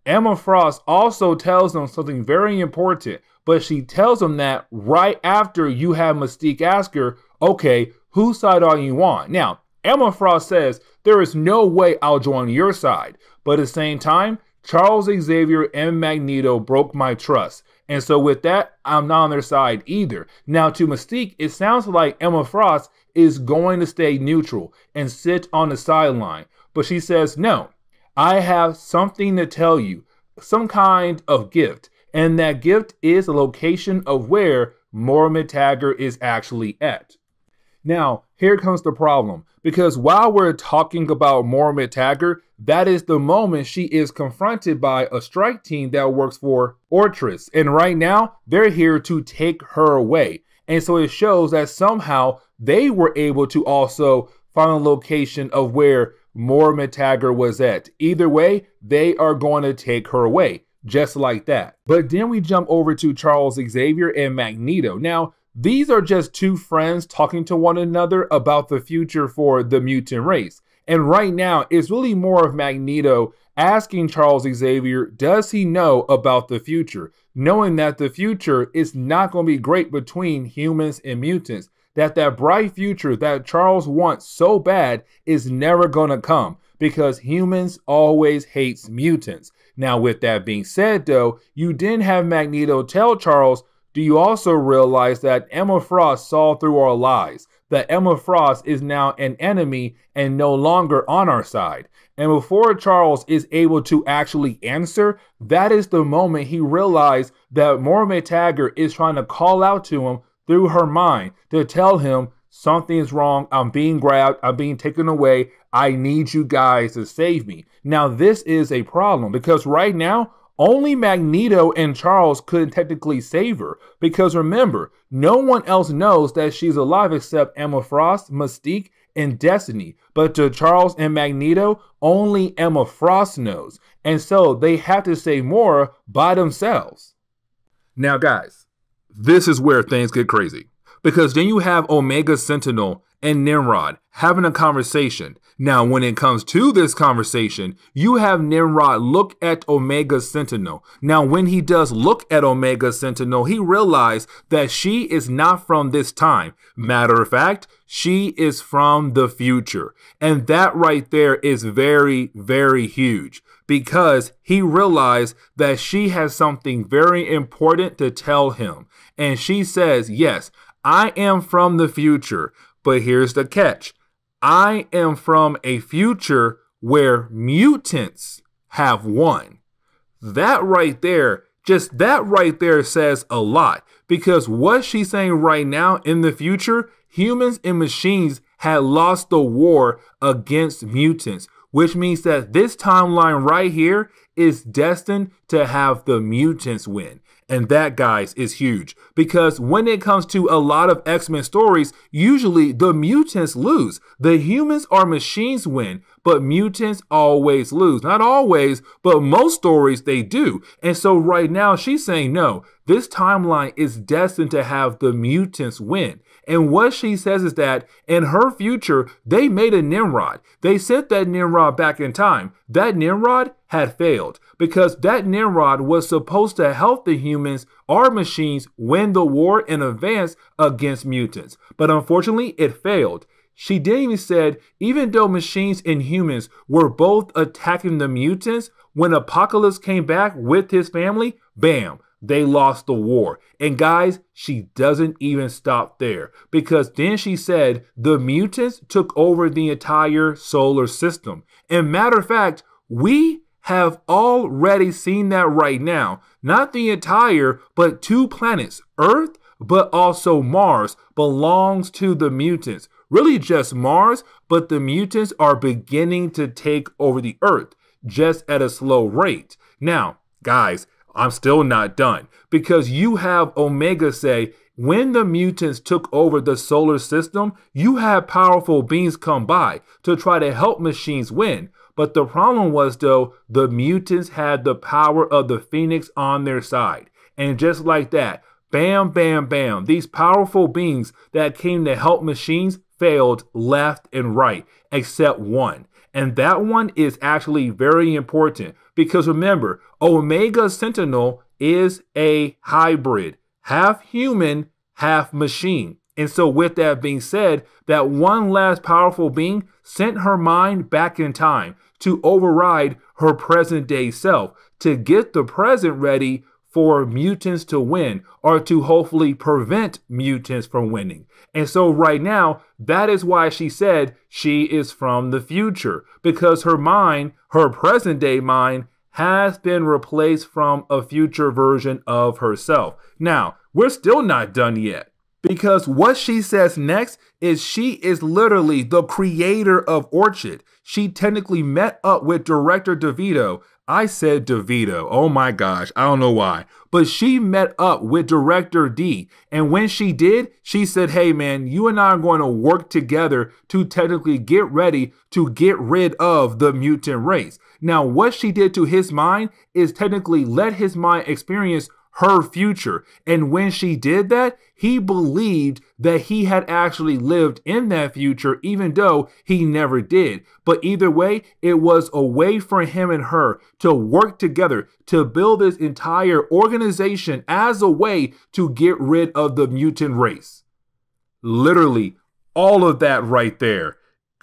Speaker 1: Emma Frost also tells them something very important, but she tells them that right after you have Mystique ask her, okay, whose side are you on? Now, Emma Frost says, There is no way I'll join your side. But at the same time, Charles Xavier and Magneto broke my trust. And so with that, I'm not on their side either. Now to Mystique, it sounds like Emma Frost is going to stay neutral and sit on the sideline. But she says, no, I have something to tell you, some kind of gift. And that gift is the location of where Moira MacTaggert is actually at. Now, here comes the problem. Because while we're talking about Moira MacTaggert, that is the moment she is confronted by a strike team that works for Orchis. And right now, they're here to take her away. And so it shows that somehow they were able to also find a location of where Moira MacTaggert was at. Either way, they are going to take her away, just like that. But then we jump over to Charles Xavier and Magneto. Now, these are just two friends talking to one another about the future for the mutant race. And right now, it's really more of Magneto asking Charles Xavier, does he know about the future? Knowing that the future is not going to be great between humans and mutants. That that bright future that Charles wants so bad is never going to come because humans always hates mutants. Now, with that being said, though, you didn't have Magneto tell Charles, do you also realize that Emma Frost saw through our lies? That Emma Frost is now an enemy and no longer on our side. And before Charles is able to actually answer, that is the moment he realized that Moira MacTaggert is trying to call out to him through her mind to tell him something is wrong. I'm being grabbed. I'm being taken away. I need you guys to save me. Now, this is a problem because right now, only Magneto and Charles could technically save her. Because remember, no one else knows that she's alive except Emma Frost, Mystique, and Destiny. But to Charles and Magneto, only Emma Frost knows. And so they have to save Moira by themselves. Now, guys, this is where things get crazy. Because then you have Omega Sentinel and Nimrod having a conversation. Now, when it comes to this conversation, you have Nimrod look at Omega Sentinel. Now, when he does look at Omega Sentinel, he realizes that she is not from this time. Matter of fact, she is from the future. And that right there is very, very huge because he realized that she has something very important to tell him. And she says, Yes, I am from the future, but here's the catch I am from a future where mutants have won. That right there, just that right there says a lot because what she's saying right now in the future, humans and machines had lost the war against mutants, which means that this timeline right here is destined to have the mutants win. And that, guys, is huge because when it comes to a lot of X Men stories, usually the mutants lose. The humans or machines win, but mutants always lose. Not always, but most stories they do. And so right now she's saying, no, this timeline is destined to have the mutants win. And what she says is that in her future, they made a Nimrod. They sent that Nimrod back in time. That Nimrod had failed because that Nimrod was supposed to help the humans or machines win the war in advance against mutants. But unfortunately, it failed. She didn't even said, even though machines and humans were both attacking the mutants, when Apocalypse came back with his family, bam, they lost the war. And guys, she doesn't even stop there because then she said the mutants took over the entire solar system. And matter of fact, we have already seen that right now. Not the entire, but two planets, Earth, but also Mars, belongs to the mutants. Really just Mars, but the mutants are beginning to take over the Earth, just at a slow rate. Now, guys, I'm still not done because you have Omega say, when the mutants took over the solar system, you had powerful beings come by to try to help machines win. But the problem was, though, the mutants had the power of the Phoenix on their side. And just like that, bam, bam, bam, these powerful beings that came to help machines failed left and right, except one. And that one is actually very important because remember, Omega Sentinel is a hybrid, half human, half machine. And so, with that being said, that one last powerful being sent her mind back in time to override her present day self to get the present ready for mutants to win or to hopefully prevent mutants from winning. And so, right now, that is why she said she is from the future because her mind, her present day mind, has been replaced from a future version of herself. Now, we're still not done yet because what she says next is she is literally the creator of Orchis. She technically met up with director DeVito. I said DeVito. Oh my gosh, I don't know why. But she met up with director D. And when she did, she said, Hey man, you and I are going to work together to technically get ready to get rid of the mutant race. Now, what she did to his mind is technically let his mind experience her future. And when she did that, he believed that he had actually lived in that future, even though he never did. But either way, it was a way for him and her to work together to build this entire organization as a way to get rid of the mutant race. Literally, all of that right there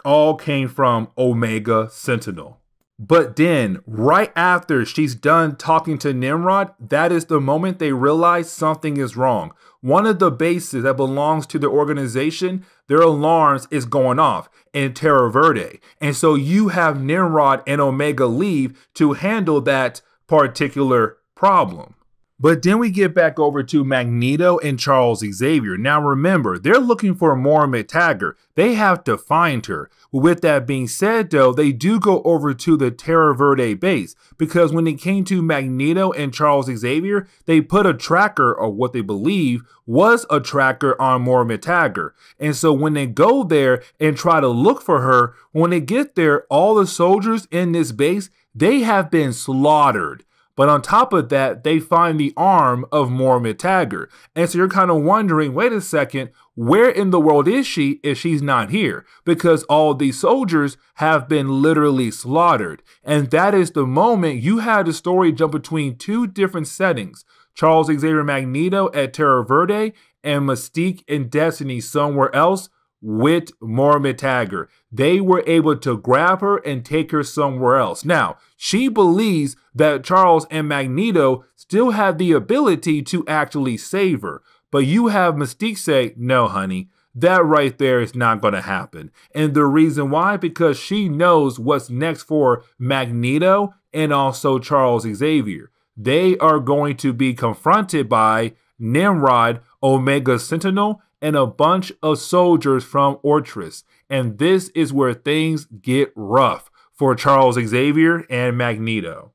Speaker 1: all came from Omega Sentinel. But then, right after she's done talking to Nimrod, that is the moment they realize something is wrong. One of the bases that belongs to the organization, their alarms is going off in Terra Verde. And so you have Nimrod and Omega leave to handle that particular problem. But then we get back over to Magneto and Charles Xavier. Now remember, they're looking for Moira MacTaggert. They have to find her. With that being said, though, they do go over to the Terra Verde base because when it came to Magneto and Charles Xavier, they put a tracker, or what they believe was a tracker on Moira MacTaggert. And so when they go there and try to look for her, when they get there, all the soldiers in this base, they have been slaughtered. But on top of that, they find the arm of Moira MacTaggert. And so you're kind of wondering, wait a second, where in the world is she if she's not here? Because all these soldiers have been literally slaughtered. And that is the moment you had the story jump between two different settings. Charles Xavier Magneto at Terra Verde and Mystique and Destiny somewhere else with Moira MacTaggert. They were able to grab her and take her somewhere else. Now, she believes that Charles and Magneto still have the ability to actually save her. But you have Mystique say, no, honey, that right there is not going to happen. And the reason why, because she knows what's next for Magneto and also Charles Xavier. They are going to be confronted by Nimrod, Omega Sentinel, and a bunch of soldiers from Orchis. And this is where things get rough for Charles Xavier and Magneto.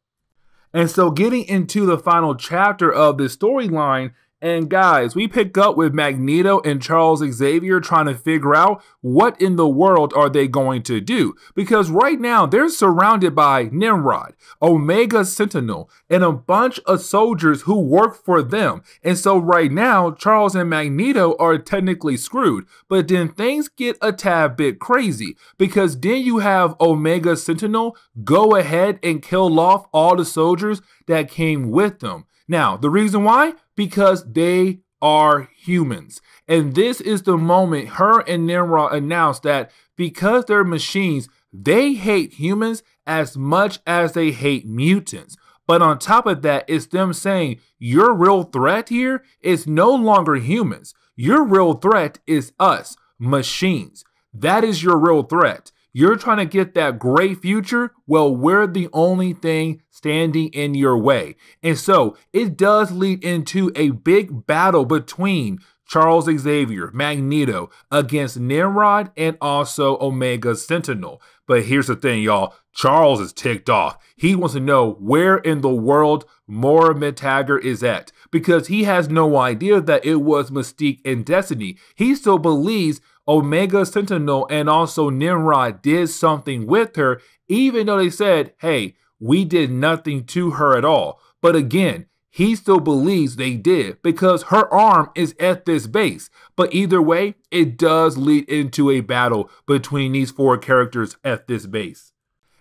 Speaker 1: And so, getting into the final chapter of this storyline, and guys, we pick up with Magneto and Charles Xavier trying to figure out what in the world are they going to do. Because right now they're surrounded by Nimrod, Omega Sentinel, and a bunch of soldiers who work for them. And so right now, Charles and Magneto are technically screwed. But then things get a tad bit crazy because then you have Omega Sentinel go ahead and kill off all the soldiers that came with them. Now, the reason why? Because they are humans. And this is the moment her and Nimrod announced that because they're machines, they hate humans as much as they hate mutants. But on top of that, it's them saying your real threat here is no longer humans. Your real threat is us, machines. That is your real threat. You're trying to get that great future. Well, we're the only thing standing in your way. And so it does lead into a big battle between Charles Xavier, Magneto against Nimrod and also Omega Sentinel. But here's the thing, y'all. Charles is ticked off. He wants to know where in the world Moira MacTaggert is at because he has no idea that it was Mystique and Destiny. He still believes Omega Sentinel and also Nimrod did something with her, even though they said, hey, we did nothing to her at all. But again, he still believes they did because her arm is at this base. But either way, it does lead into a battle between these four characters at this base.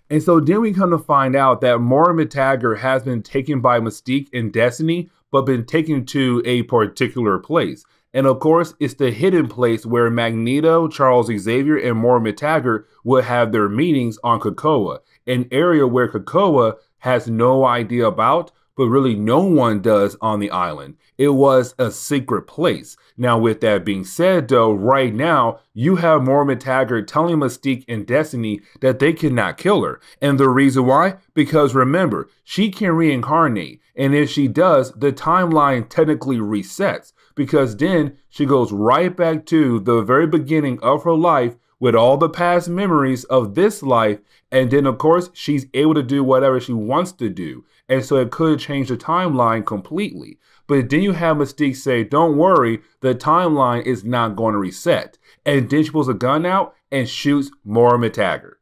Speaker 1: And so then we come to find out that Moira MacTaggert has been taken by Mystique and Destiny, but been taken to a particular place. And of course, it's the hidden place where Magneto, Charles Xavier, and Moira MacTaggert would have their meetings on Krakoa, an area where Krakoa has no idea about, but really no one does on the island. It was a secret place. Now, with that being said, though, right now, you have Moira Taggart telling Mystique and Destiny that they cannot kill her. And the reason why? Because remember, she can reincarnate. And if she does, the timeline technically resets. Because then she goes right back to the very beginning of her life with all the past memories of this life. And then, of course, she's able to do whatever she wants to do. And so it could change the timeline completely. But then you have Mystique say, Don't worry, the timeline is not going to reset. And then she pulls a gun out and shoots Moira Taggart.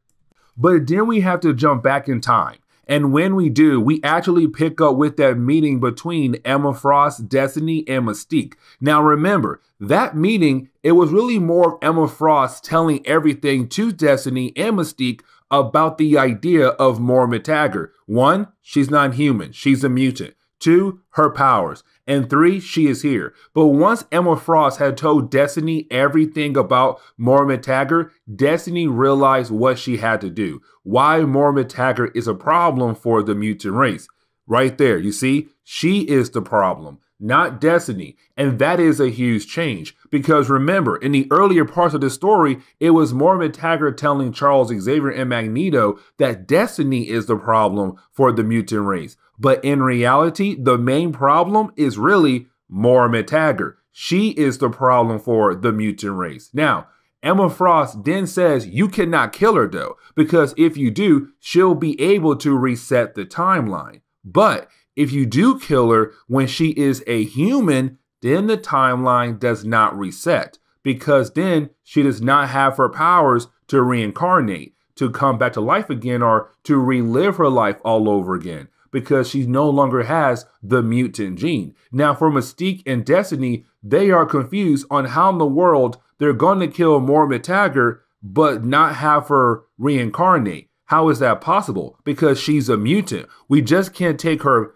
Speaker 1: But then we have to jump back in time. And when we do, we actually pick up with that meeting between Emma Frost, Destiny, and Mystique. Now remember, that meeting, it was really more of Emma Frost telling everything to Destiny and Mystique about the idea of Moira Taggart. One, she's not human, she's a mutant. Two, her powers. And three, she is here. But once Emma Frost had told Destiny everything about Moira Taggart, Destiny realized what she had to do. Why Moira Taggart is a problem for the mutant race. Right there, you see, she is the problem, not Destiny. And that is a huge change. Because remember, in the earlier parts of the story, it was Moira Taggart telling Charles Xavier and Magneto that Destiny is the problem for the mutant race. But in reality, the main problem is really Moira Taggart. She is the problem for the mutant race. Now, Emma Frost then says you cannot kill her though, because if you do, she'll be able to reset the timeline. But if you do kill her when she is a human, then the timeline does not reset, because then she does not have her powers to reincarnate, to come back to life again, or to relive her life all over again because she no longer has the mutant gene. Now, for Mystique and Destiny, they are confused on how in the world they're going to kill Moira Taggart but not have her reincarnate. How is that possible? Because she's a mutant. We just can't take her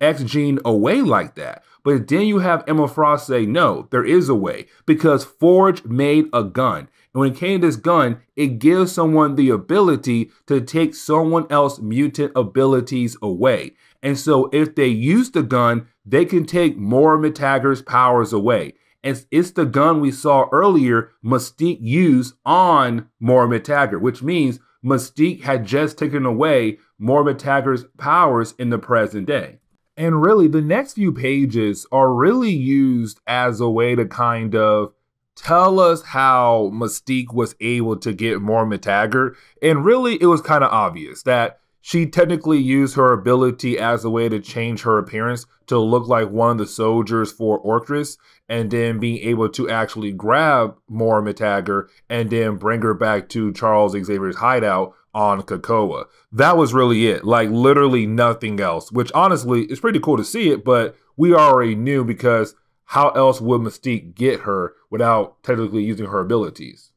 Speaker 1: X gene away like that. But then you have Emma Frost say, no, there is a way because Forge made a gun. And when this gun, it gives someone the ability to take someone else's mutant abilities away. And so if they use the gun, they can take Moira Taggart's powers away. And it's the gun we saw earlier Mystique use on Moira Taggart, which means Mystique had just taken away Moira Taggart's powers in the present day. And really, the next few pages are really used as a way to kind of tell us how Mystique was able to get Moira Taggart. And really, it was kind of obvious that she technically used her ability as a way to change her appearance to look like one of the soldiers for Orchis, and then being able to actually grab Moira Taggart and then bring her back to Charles Xavier's hideout on Krakoa. That was really it. Like literally nothing else, which honestly is pretty cool to see it, but we already knew because how else would Mystique get her without technically using her abilities?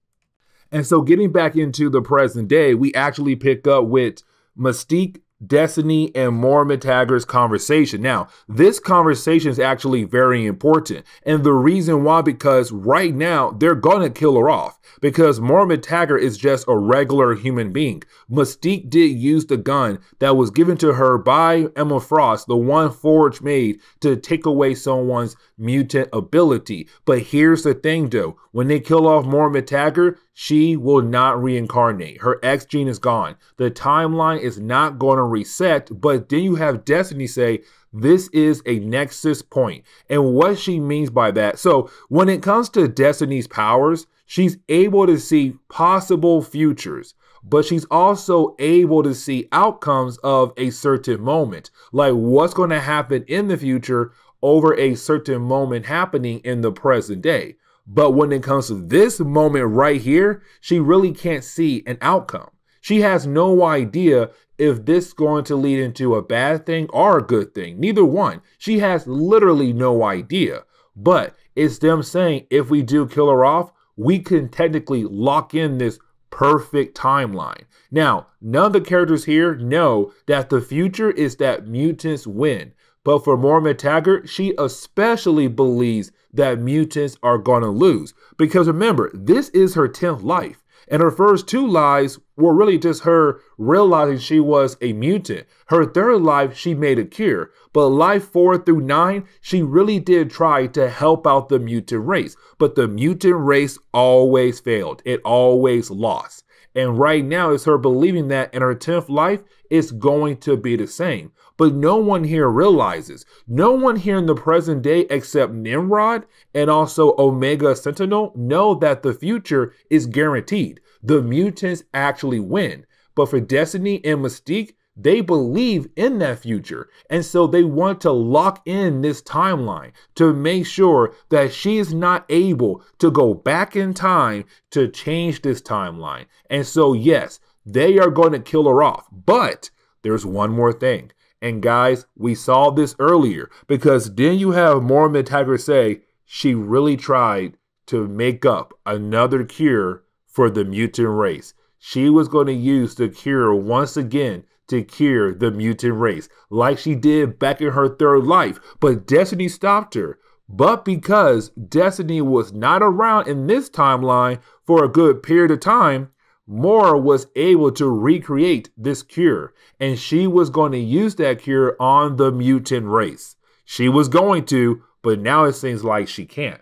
Speaker 1: And so, getting back into the present day, we actually pick up with Mystique Destiny and Moira Taggart's conversation. Now, this conversation is actually very important. And the reason why, because right now they're going to kill her off because Moira Taggart is just a regular human being. Mystique did use the gun that was given to her by Emma Frost, the one Forge made to take away someone's mutant ability. But here's the thing though when they kill off Moira Taggart, she will not reincarnate. Her X gene is gone. The timeline is not going to reset. But then you have Destiny say, this is a nexus point. And what she means by that. So when it comes to Destiny's powers, she's able to see possible futures but she's also able to see outcomes of a certain moment, like what's going to happen in the future over a certain moment happening in the present day. But when it comes to this moment right here, she really can't see an outcome. She has no idea if this is going to lead into a bad thing or a good thing. Neither one. She has literally no idea. But it's them saying if we do kill her off, we can technically lock in this perfect timeline. Now, none of the characters here know that the future is that mutants win. But for Moira Taggart, she especially believes that mutants are going to lose. Because remember, this is her 10th life. And her first two lives were really just her realizing she was a mutant. Her third life, she made a cure. But life four through nine, she really did try to help out the mutant race. But the mutant race always failed, it always lost. And right now, it's her believing that in her 10th life, it's going to be the same. But no one here realizes, no one here in the present day except Nimrod and also Omega Sentinel know that the future is guaranteed. The mutants actually win. But for Destiny and Mystique, they believe in that future. And so they want to lock in this timeline to make sure that she is not able to go back in time to change this timeline. And so, yes, they are going to kill her off. But there's one more thing. And guys, we saw this earlier because then you have Moira Taggart say she really tried to make up another cure for the mutant race. She was going to use the cure once again to cure the mutant race, like she did back in her third life. But Destiny stopped her. But because Destiny was not around in this timeline for a good period of time, Moira was able to recreate this cure, and she was going to use that cure on the mutant race. She was going to, but now it seems like she can't.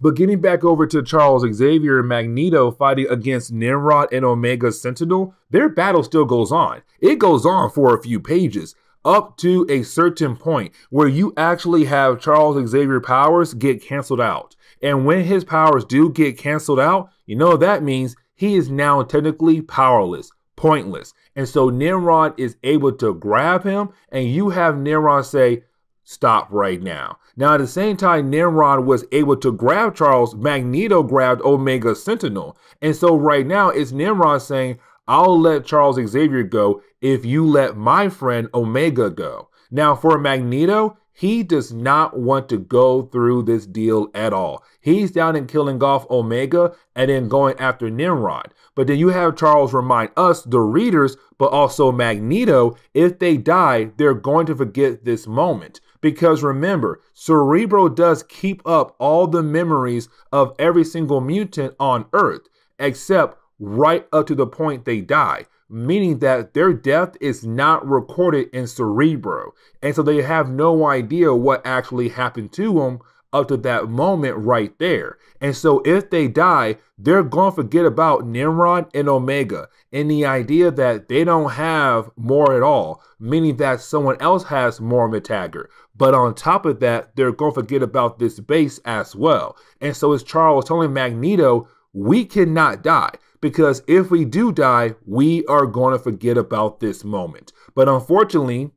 Speaker 1: But getting back over to Charles Xavier and Magneto fighting against Nimrod and Omega Sentinel, their battle still goes on. It goes on for a few pages, up to a certain point where you actually have Charles Xavier powers get canceled out. And when his powers do get canceled out, you know that means he is now technically powerless, pointless. And so Nimrod is able to grab him, and you have Nimrod say, Stop right now. Now, at the same time, Nimrod was able to grab Charles, Magneto grabbed Omega Sentinel. And so right now, it's Nimrod saying, I'll let Charles Xavier go if you let my friend Omega go. Now, for Magneto, he does not want to go through this deal at all. He's down in killing off Omega and then going after Nimrod. But then you have Charles remind us, the readers, but also Magneto, if they die, they're going to forget this moment. Because remember, Cerebro does keep up all the memories of every single mutant on Earth, except right up to the point they die meaning that their death is not recorded in Cerebro. And so they have no idea what actually happened to them up to that moment right there. And so if they die, they're going to forget about Nimrod and Omega and the idea that they don't have Moira at all, meaning that someone else has Moira MacTaggert. But on top of that, they're going to forget about this base as well. And so as Charles telling Magneto, we cannot die because if we do die, we are going to forget about this moment. But unfortunately,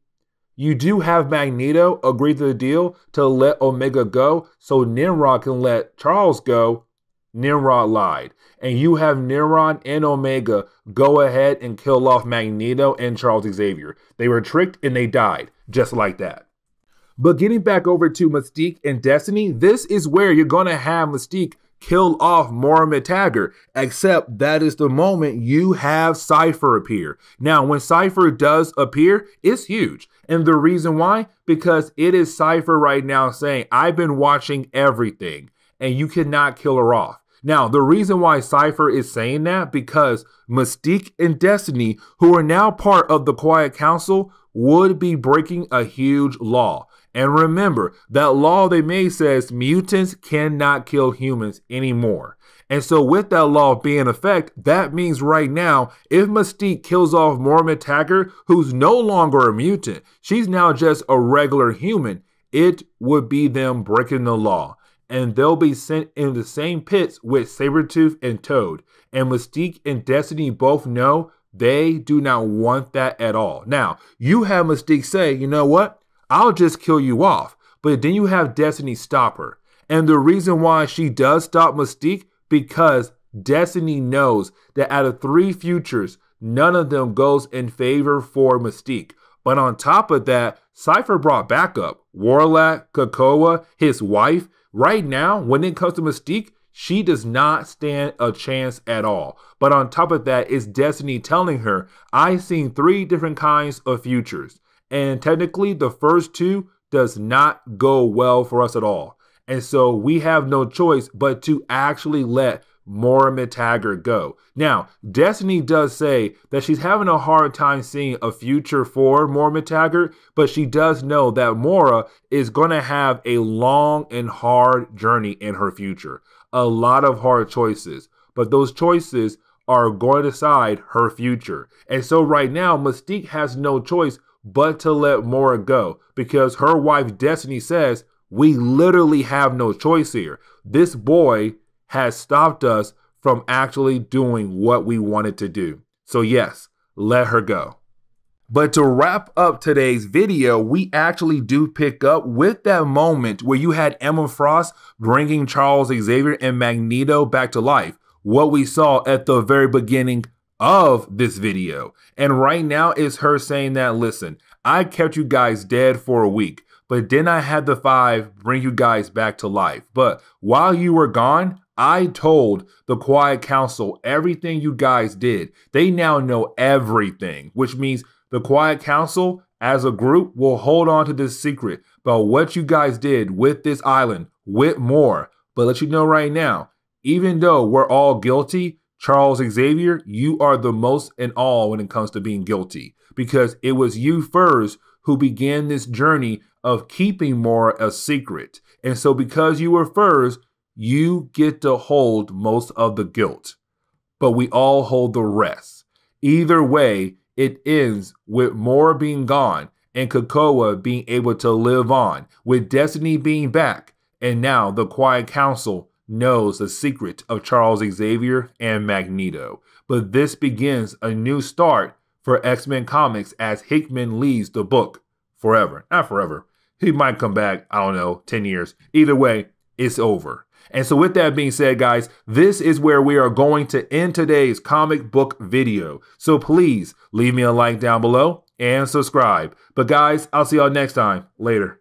Speaker 1: you do have Magneto agree to the deal to let Omega go so Nimrod can let Charles go. Nimrod lied. And you have Nimrod and Omega go ahead and kill off Magneto and Charles Xavier. They were tricked and they died, just like that. But getting back over to Mystique and Destiny, this is where you're going to have Mystique kill off Moira Taggart, except that is the moment you have Cypher appear. Now, when Cypher does appear, it's huge. And the reason why? Because it is Cypher right now saying, I've been watching everything, and you cannot kill her off. Now, the reason why Cypher is saying that, because Mystique and Destiny, who are now part of the Quiet Council, would be breaking a huge law. And remember, that law they made says mutants cannot kill humans anymore. And so, with that law being in effect, that means right now, if Mystique kills off Moira Taggart, who's no longer a mutant, she's now just a regular human, it would be them breaking the law. And they'll be sent in the same pits with Sabretooth and Toad. And Mystique and Destiny both know they do not want that at all. Now, you have Mystique say, you know what? I'll just kill you off. But then you have Destiny stop her. And the reason why she does stop Mystique, because Destiny knows that out of three futures, none of them goes in favor for Mystique. But on top of that, Cypher brought backup. Warlock, Krakoa, his wife. Right now, when it comes to Mystique, she does not stand a chance at all. But on top of that, it's Destiny telling her, I've seen three different kinds of futures. And technically, the first two does not go well for us at all. And so we have no choice but to actually let Moira MacTaggert go. Now, Destiny does say that she's having a hard time seeing a future for Moira MacTaggert, but she does know that Moira is going to have a long and hard journey in her future. A lot of hard choices, but those choices are going to decide her future. And so right now, Mystique has no choice but to let Moira go because her wife Destiny says, We literally have no choice here. This boy has stopped us from actually doing what we wanted to do. So, yes, let her go. But to wrap up today's video, we actually do pick up with that moment where you had Emma Frost bringing Charles Xavier and Magneto back to life. What we saw at the very beginning of this video. And right now is her saying that, listen, I kept you guys dead for a week, but then I had the five bring you guys back to life. But while you were gone, I told the Quiet Council everything you guys did. They now know everything, which means the Quiet Council as a group will hold on to this secret about what you guys did with this island, with Moira. But let you know right now, even though we're all guilty, Charles Xavier, you are the most in all when it comes to being guilty because it was you first who began this journey of keeping Moira a secret. And so, because you were first, you get to hold most of the guilt, but we all hold the rest. Either way, it ends with Moira being gone and Krakoa being able to live on, with Destiny being back, and now the Quiet Council knows the secret of Charles Xavier and Magneto. But this begins a new start for X Men Comics as Hickman leaves the book forever. Not forever. He might come back, I don't know, 10 years. Either way, it's over. And so, with that being said, guys, this is where we are going to end today's comic book video. So, please leave me a like down below and subscribe. But, guys, I'll see y'all next time. Later.